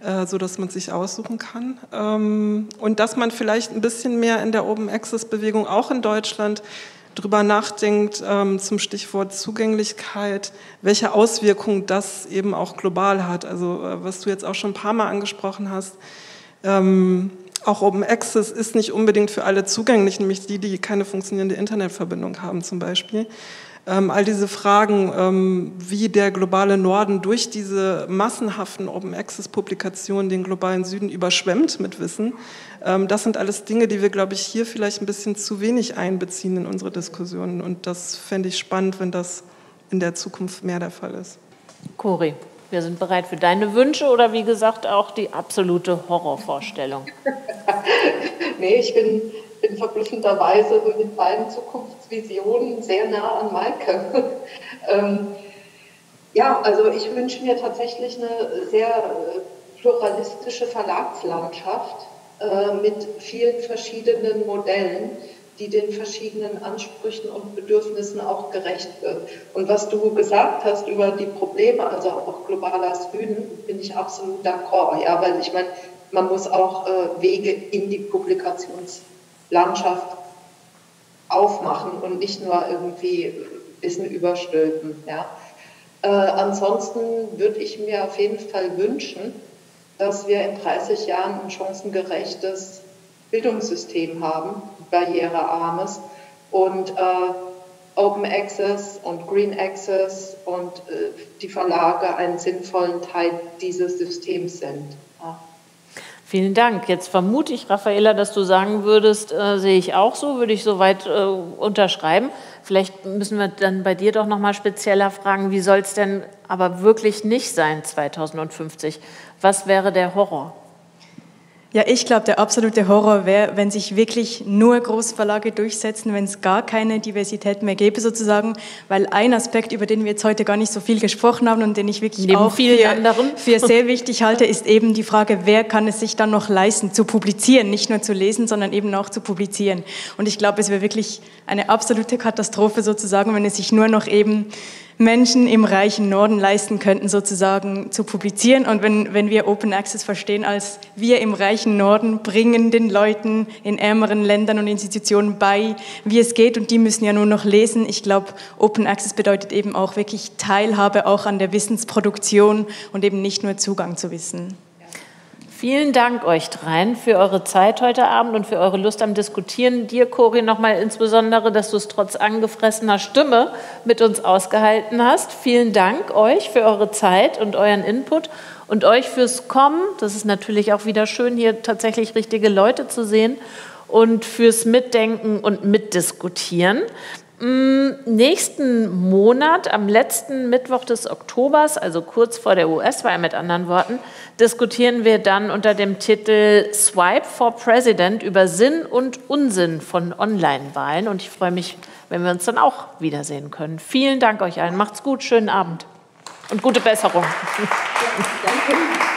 äh, so dass man sich aussuchen kann. Und dass man vielleicht ein bisschen mehr in der Open Access-Bewegung auch in Deutschland drüber nachdenkt zum Stichwort Zugänglichkeit, welche Auswirkungen das eben auch global hat. Also äh, was du jetzt auch schon ein paar Mal angesprochen hast. Auch Open Access ist nicht unbedingt für alle zugänglich, nämlich die, die keine funktionierende Internetverbindung haben zum Beispiel. Ähm, all diese Fragen, ähm, wie der globale Norden durch diese massenhaften Open Access Publikationen den globalen Süden überschwemmt mit Wissen, ähm, das sind alles Dinge, die wir, glaube ich, hier vielleicht ein bisschen zu wenig einbeziehen in unsere Diskussionen. Und das fände ich spannend, wenn das in der Zukunft mehr der Fall ist. Cori. Wir sind bereit für deine Wünsche oder wie gesagt auch die absolute Horrorvorstellung. [laughs] nee, ich bin, bin verblüffenderweise mit beiden Zukunftsvisionen sehr nah an Maike. [laughs] ähm, ja, also ich wünsche mir tatsächlich eine sehr äh, pluralistische Verlagslandschaft äh, mit vielen verschiedenen Modellen die den verschiedenen Ansprüchen und Bedürfnissen auch gerecht wird. Und was du gesagt hast über die Probleme, also auch globaler Süden, bin ich absolut d'accord. Ja, weil ich meine, man muss auch äh, Wege in die Publikationslandschaft aufmachen und nicht nur irgendwie bisschen überstülpen. Ja. Äh, ansonsten würde ich mir auf jeden Fall wünschen, dass wir in 30 Jahren ein chancengerechtes Bildungssystem haben, barrierearmes und äh, Open Access und Green Access und äh, die Verlage einen sinnvollen Teil dieses Systems sind. Ja. Vielen Dank. Jetzt vermute ich, Raffaella, dass du sagen würdest, äh, sehe ich auch so, würde ich soweit äh, unterschreiben. Vielleicht müssen wir dann bei dir doch noch mal spezieller fragen, wie soll es denn aber wirklich nicht sein 2050? Was wäre der Horror? Ja, ich glaube, der absolute Horror wäre, wenn sich wirklich nur Großverlage durchsetzen, wenn es gar keine Diversität mehr gäbe sozusagen, weil ein Aspekt, über den wir jetzt heute gar nicht so viel gesprochen haben und den ich wirklich Neben auch für, für, [laughs] sehr wichtig halte, ist eben die Frage, wer kann es sich dann noch leisten, zu publizieren, nicht nur zu lesen, sondern eben auch zu publizieren. Und ich glaube, es wäre wirklich eine absolute Katastrophe sozusagen, wenn es sich nur noch eben Menschen im reichen Norden leisten könnten, sozusagen zu publizieren. Und wenn, wenn wir Open Access verstehen als wir im reichen Norden bringen den Leuten in ärmeren Ländern und Institutionen bei, wie es geht und die müssen ja nur noch lesen. Ich glaube, Open Access bedeutet eben auch wirklich Teilhabe auch an der Wissensproduktion und eben nicht nur Zugang zu Wissen. Vielen Dank euch dreien für eure Zeit heute Abend und für eure Lust am Diskutieren. Dir, Cori, nochmal insbesondere, dass du es trotz angefressener Stimme mit uns ausgehalten hast. Vielen Dank euch für eure Zeit und euren Input und euch fürs Kommen. Das ist natürlich auch wieder schön, hier tatsächlich richtige Leute zu sehen und fürs Mitdenken und Mitdiskutieren. Mm, nächsten Monat, am letzten Mittwoch des Oktobers, also kurz vor der US-Wahl mit anderen Worten, diskutieren wir dann unter dem Titel Swipe for President über Sinn und Unsinn von Online-Wahlen. Und ich freue mich, wenn wir uns dann auch wiedersehen können. Vielen Dank euch allen. Macht's gut, schönen Abend und gute Besserung. Ja, danke.